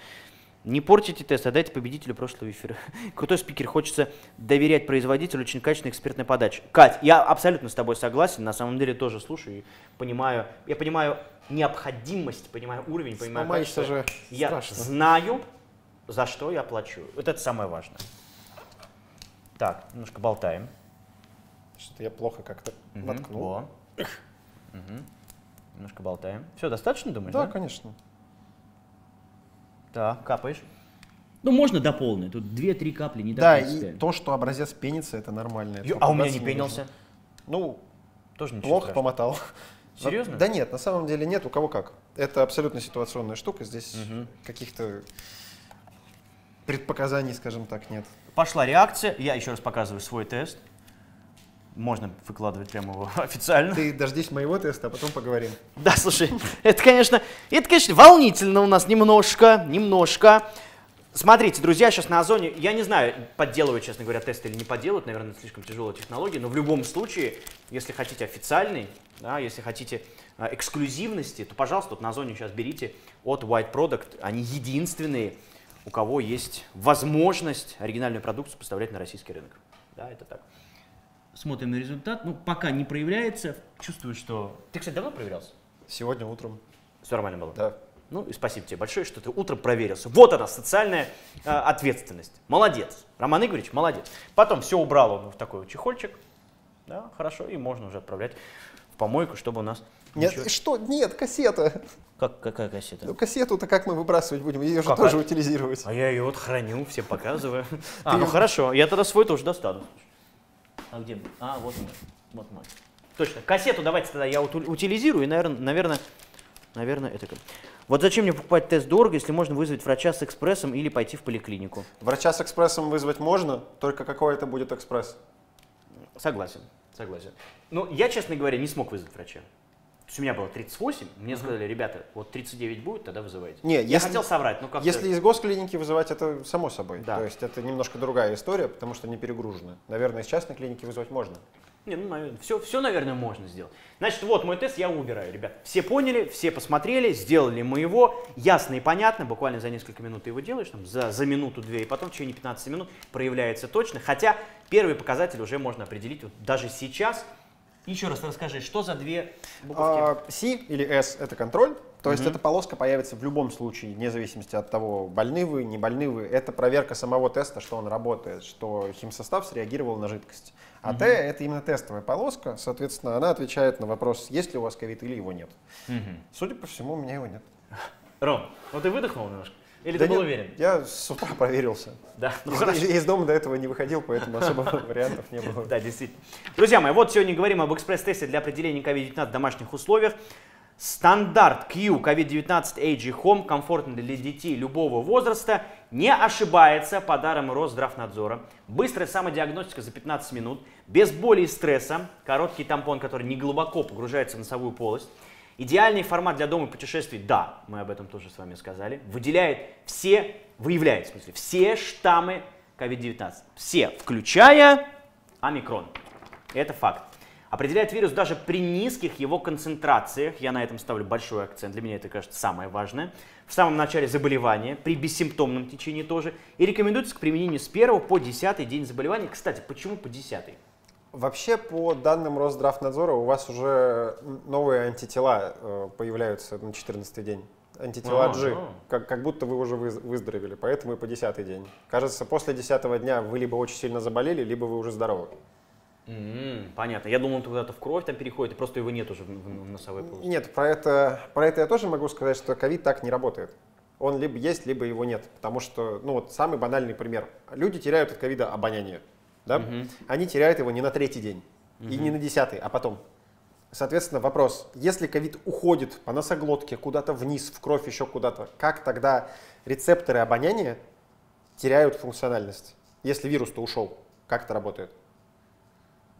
Speaker 1: Не портите тест, а дайте победителю прошлого эфира. Крутой спикер, хочется доверять производителю очень качественной экспертной подачи. Кать, я абсолютно с тобой согласен, на самом деле тоже слушаю и понимаю, я понимаю необходимость, понимаю уровень, понимаю качество.
Speaker 2: же
Speaker 1: Я
Speaker 2: страшно.
Speaker 1: знаю, за что я плачу. Вот это самое важное. Так, немножко болтаем.
Speaker 2: Что-то я плохо как-то
Speaker 1: Мгм,
Speaker 2: воткнул.
Speaker 1: во. Мгм. Немножко болтаем. Все, достаточно, думаешь?
Speaker 2: Да, конечно.
Speaker 1: Так, капаешь. Ну, можно до полной. Тут 2-3 капли, не
Speaker 2: Да,
Speaker 1: так
Speaker 2: и то, что образец пенится, это нормально.
Speaker 1: Ё, А у меня не пенился.
Speaker 2: Ну,
Speaker 1: Тоже ничего
Speaker 2: плохо
Speaker 1: страшного.
Speaker 2: помотал.
Speaker 1: Серьезно?
Speaker 2: Да нет, на самом деле нет, у кого как. Это абсолютно ситуационная штука, здесь
Speaker 1: Мгм.
Speaker 2: каких-то предпоказаний, скажем так, нет.
Speaker 1: Пошла реакция. Я еще раз показываю свой тест. Можно выкладывать прямо его официально.
Speaker 2: Ты дождись моего теста, а потом поговорим.
Speaker 1: Да, слушай, это, конечно, это, конечно, волнительно у нас немножко, немножко. Смотрите, друзья, сейчас на Озоне, я не знаю, подделывают, честно говоря, тест или не подделывают, наверное, это слишком тяжелая технология, но в любом случае, если хотите официальный, да, если хотите а, эксклюзивности, то, пожалуйста, вот на Озоне сейчас берите от White Product, они единственные, у кого есть возможность оригинальную продукцию поставлять на российский рынок. Да, это так. Смотрим на результат. Ну, пока не проявляется. Чувствую, что... Ты, кстати, давно проверялся?
Speaker 2: Сегодня утром.
Speaker 1: Все нормально было?
Speaker 2: Да.
Speaker 1: Ну и спасибо тебе большое, что ты утром проверился. Вот она, социальная э, ответственность. Молодец. Роман Игоревич, молодец. Потом все убрал он в такой вот чехольчик. Да, хорошо, и можно уже отправлять в помойку, чтобы у нас...
Speaker 2: Нет,
Speaker 1: ничего-
Speaker 2: что? Нет, кассета.
Speaker 1: Как, какая кассета?
Speaker 2: Ну, кассету-то как мы выбрасывать будем? Ее же
Speaker 1: Какая?
Speaker 2: тоже утилизировать.
Speaker 1: А я ее вот храню, всем показываю. А, ну хорошо, я тогда свой тоже достану. А где? А, вот мой. Вот мой. Точно. Кассету давайте тогда я утилизирую, и, наверное, наверное, наверное, это... как- Вот зачем мне покупать тест дорого, если можно вызвать врача с экспрессом или пойти в поликлинику?
Speaker 2: Врача с экспрессом вызвать можно, только какой это будет экспресс?
Speaker 1: Согласен, согласен. Ну, я, честно говоря, не смог вызвать врача. То есть у меня было 38, мне сказали, ребята, вот 39 будет, тогда вызывайте.
Speaker 2: Не,
Speaker 1: я
Speaker 2: если-
Speaker 1: хотел соврать, но как
Speaker 2: Если из госклиники вызывать, это само собой.
Speaker 1: Да.
Speaker 2: То есть это немножко другая история, потому что не перегружено. Наверное, из частной клиники вызвать можно.
Speaker 1: Не, ну, наверное, все, все, наверное, можно сделать. Значит, вот мой тест, я убираю, ребят. Все поняли, все посмотрели, сделали мы его. Ясно и понятно, буквально за несколько минут ты его делаешь, там, за, за минуту-две, и потом в течение 15 минут проявляется точно. Хотя первый показатель уже можно определить вот даже сейчас. Еще раз расскажи, что за две буковки?
Speaker 2: А, C или S – это контроль, то есть эта полоска появится в любом случае, вне зависимости от того, больны вы, не больны вы. Это проверка самого теста, что он работает, что химсостав среагировал на жидкость. А Т – это именно тестовая полоска, соответственно, она отвечает на вопрос, есть ли у вас ковид или его нет.
Speaker 1: Мгм.
Speaker 2: Судя по всему, у меня его нет.
Speaker 1: Ром, ну ты выдохнул немножко? Или
Speaker 2: Да
Speaker 1: ты был
Speaker 2: нет,
Speaker 1: уверен?
Speaker 2: Я с утра проверился.
Speaker 1: Да, ну
Speaker 2: Из,
Speaker 1: хорошо.
Speaker 2: из дома до этого не выходил, поэтому особо вариантов не было.
Speaker 1: Да, действительно. Друзья мои, вот сегодня говорим об экспресс-тесте для определения COVID-19 в домашних условиях. Standard Q COVID-19 Ag Home комфортно для детей любого возраста, не ошибается по дарам Росздравнадзора. Быстрая самодиагностика за 15 минут, без боли и стресса, короткий тампон, который не глубоко погружается в носовую полость. Идеальный формат для дома и путешествий, да, мы об этом тоже с вами сказали, выделяет все, выявляет, в смысле, все штаммы COVID-19. Все, включая омикрон. Это факт. Определяет вирус даже при низких его концентрациях. Я на этом ставлю большой акцент. Для меня это, кажется, самое важное. В самом начале заболевания, при бессимптомном течении тоже. И рекомендуется к применению с 1 по 10 день заболевания. Кстати, почему по 10?
Speaker 2: Вообще, по данным Росздравнадзора, у вас уже новые антитела э, появляются на 14 день. Антитела
Speaker 1: А,
Speaker 2: G,
Speaker 1: а.
Speaker 2: как, как будто вы уже выз- выздоровели, поэтому и по 10 день. Кажется, после 10 дня вы либо очень сильно заболели, либо вы уже здоровы.
Speaker 1: М, понятно. Я думал, он куда-то в кровь там переходит, и просто его нет уже в- в носовой полости.
Speaker 2: Нет, про это, про это я тоже могу сказать, что ковид так не работает. Он либо есть, либо его нет. Потому что, ну вот самый банальный пример. Люди теряют от ковида обоняние. Да? Они теряют его не на третий день и не на десятый, а потом. Соответственно, вопрос, если ковид уходит по носоглотке куда-то вниз, в кровь, еще куда-то, как тогда рецепторы обоняния теряют функциональность? Если вирус-то ушел, как это работает?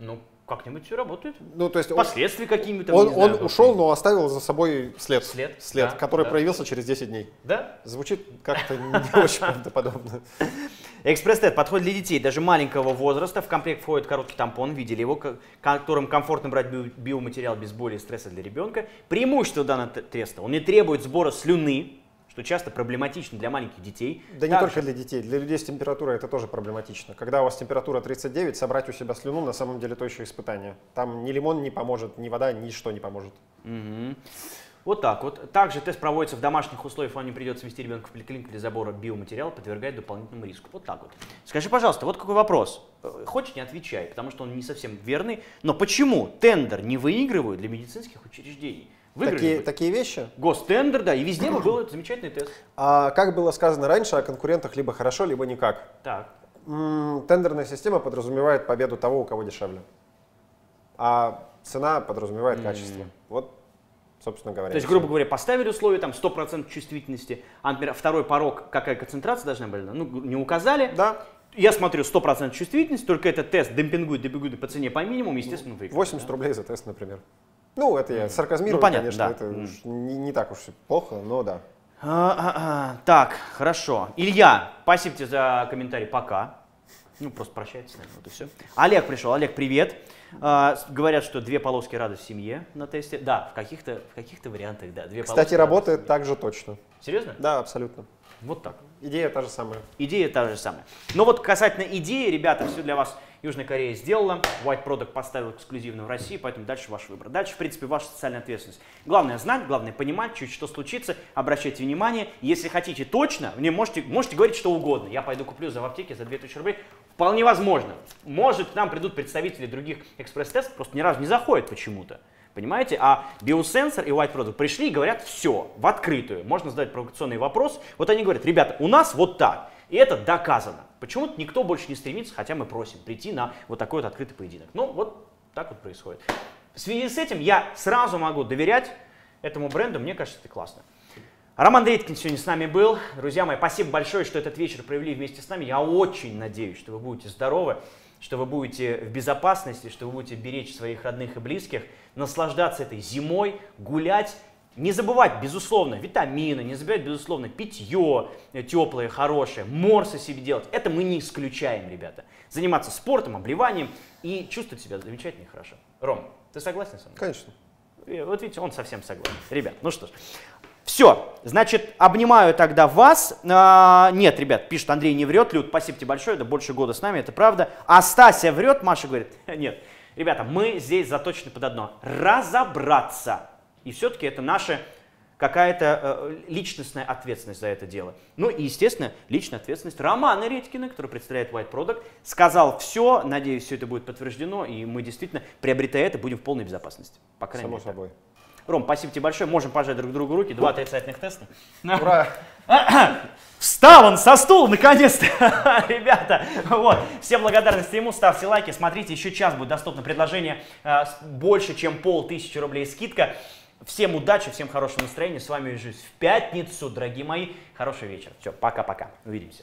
Speaker 1: Ну, как-нибудь все работает.
Speaker 2: Ну, то есть
Speaker 1: Последствия какими-то.
Speaker 2: он,
Speaker 1: знаю,
Speaker 2: он ушел, но оставил за собой след,
Speaker 1: След, да,
Speaker 2: который
Speaker 1: да.
Speaker 2: проявился через 10 дней.
Speaker 1: Да?
Speaker 2: Звучит как-то не очень правдоподобно.
Speaker 1: Экспресс-тест подходит для детей даже маленького возраста. В комплект входит короткий тампон, видели его, ко- которым комфортно брать био- биоматериал без боли и стресса для ребенка. Преимущество данного теста, он не требует сбора слюны, что часто проблематично для маленьких детей.
Speaker 2: Да не
Speaker 1: Также-
Speaker 2: только для детей, для людей с температурой это тоже проблематично. Когда у вас температура 39, собрать у себя слюну на самом деле то еще испытание. Там ни лимон не поможет, ни вода, ничто не поможет.
Speaker 1: Мгм. Вот так вот. Также тест проводится в домашних условиях, вам не придется вести ребенка в поликлинику для забора биоматериала, подвергает дополнительному риску. Вот так вот. Скажи, пожалуйста, вот какой вопрос. Э, Хочешь, не отвечай, потому что он не совсем верный. Но почему тендер не выигрывают для медицинских учреждений? Выиграли
Speaker 2: Такие,
Speaker 1: бы.
Speaker 2: такие вещи.
Speaker 1: Гостендер, да, и везде бы был этот замечательный тест.
Speaker 2: А как было сказано раньше, о конкурентах либо хорошо, либо никак.
Speaker 1: Так.
Speaker 2: М, Тендерная система подразумевает победу того, у кого дешевле. А цена подразумевает
Speaker 1: М.
Speaker 2: качество. Вот собственно говоря.
Speaker 1: То есть, грубо говоря, поставили условие там 100% чувствительности, а, например, второй порог, какая концентрация должна быть, ну, не указали.
Speaker 2: Да,
Speaker 1: Я смотрю 100% чувствительность, только этот тест демпингует, демпингует по цене по минимуму, естественно, выиграет.
Speaker 2: 80
Speaker 1: да.
Speaker 2: рублей за тест, например. Ну, это я сарказмирую,
Speaker 1: Ну, понятно,
Speaker 2: конечно,
Speaker 1: да.
Speaker 2: это уж не, не так уж плохо, но да.
Speaker 1: А, а, а, Так, хорошо. Илья, спасибо тебе за комментарий. Пока. Ну, просто прощайтесь, наверное, вот и все. Олег пришел. Олег, привет. А, говорят, что две полоски радость в семье на тесте. Да, в каких-то в каких-то вариантах, да. Две
Speaker 2: Кстати, работает так же точно.
Speaker 1: Серьезно?
Speaker 2: Да, абсолютно.
Speaker 1: Вот так.
Speaker 2: Идея та же самая.
Speaker 1: Идея та же самая. Но вот касательно идеи, ребята, все для вас Южная Корея сделала. White Product поставил эксклюзивно в России, поэтому дальше ваш выбор. Дальше, в принципе, ваша социальная ответственность. Главное знать, главное понимать, чуть что случится, обращайте внимание. Если хотите точно, мне можете, можете говорить что угодно. Я пойду куплю за в аптеке за 2000 рублей. Вполне возможно. Может, к нам придут представители других экспресс-тестов, просто ни разу не заходят почему-то. Понимаете? А биосенсор и White Product пришли и говорят все, в открытую. Можно задать провокационный вопрос. Вот они говорят, ребята, у нас вот так. И это доказано. Почему-то никто больше не стремится, хотя мы просим прийти на вот такой вот открытый поединок. Ну, вот так вот происходит. В связи с этим я сразу могу доверять этому бренду, мне кажется, это классно. Роман Редькин сегодня с нами был. Друзья мои, спасибо большое, что этот вечер провели вместе с нами. Я очень надеюсь, что вы будете здоровы, что вы будете в безопасности, что вы будете беречь своих родных и близких, наслаждаться этой зимой, гулять. Не забывать, безусловно, витамины, не забывать, безусловно, питье теплое, хорошее, морсы себе делать. Это мы не исключаем, ребята. Заниматься спортом, обливанием и чувствовать себя замечательно и хорошо. Ром, ты согласен со мной?
Speaker 2: Конечно.
Speaker 1: Э, Вот видите, он совсем согласен. Ребят, ну что ж. Все, значит, обнимаю тогда вас. А, нет, ребят, пишет Андрей не врет. Люд, спасибо тебе большое, да больше года с нами, это правда. А Стася врет, Маша говорит, нет. Ребята, мы здесь заточены под одно. Разобраться. И все-таки это наша какая-то э, личностная ответственность за это дело. Ну и, естественно, личная ответственность Романа Редькина, который представляет White Product, сказал все, надеюсь, все это будет подтверждено, и мы действительно, приобретая это, будем в полной безопасности. По крайней
Speaker 2: Само
Speaker 1: мере, так.
Speaker 2: собой.
Speaker 1: Ром, спасибо тебе большое. Можем пожать друг другу руки. Два отрицательных теста.
Speaker 2: Ура!
Speaker 1: Встал он со стула, наконец-то, ребята. Вот. Всем благодарности ему, ставьте лайки, смотрите, еще час будет доступно предложение э, больше, чем полтысячи рублей скидка. Всем удачи, всем хорошего настроения. С вами увижусь в пятницу, дорогие мои. Хороший вечер. Все, пока-пока. Увидимся.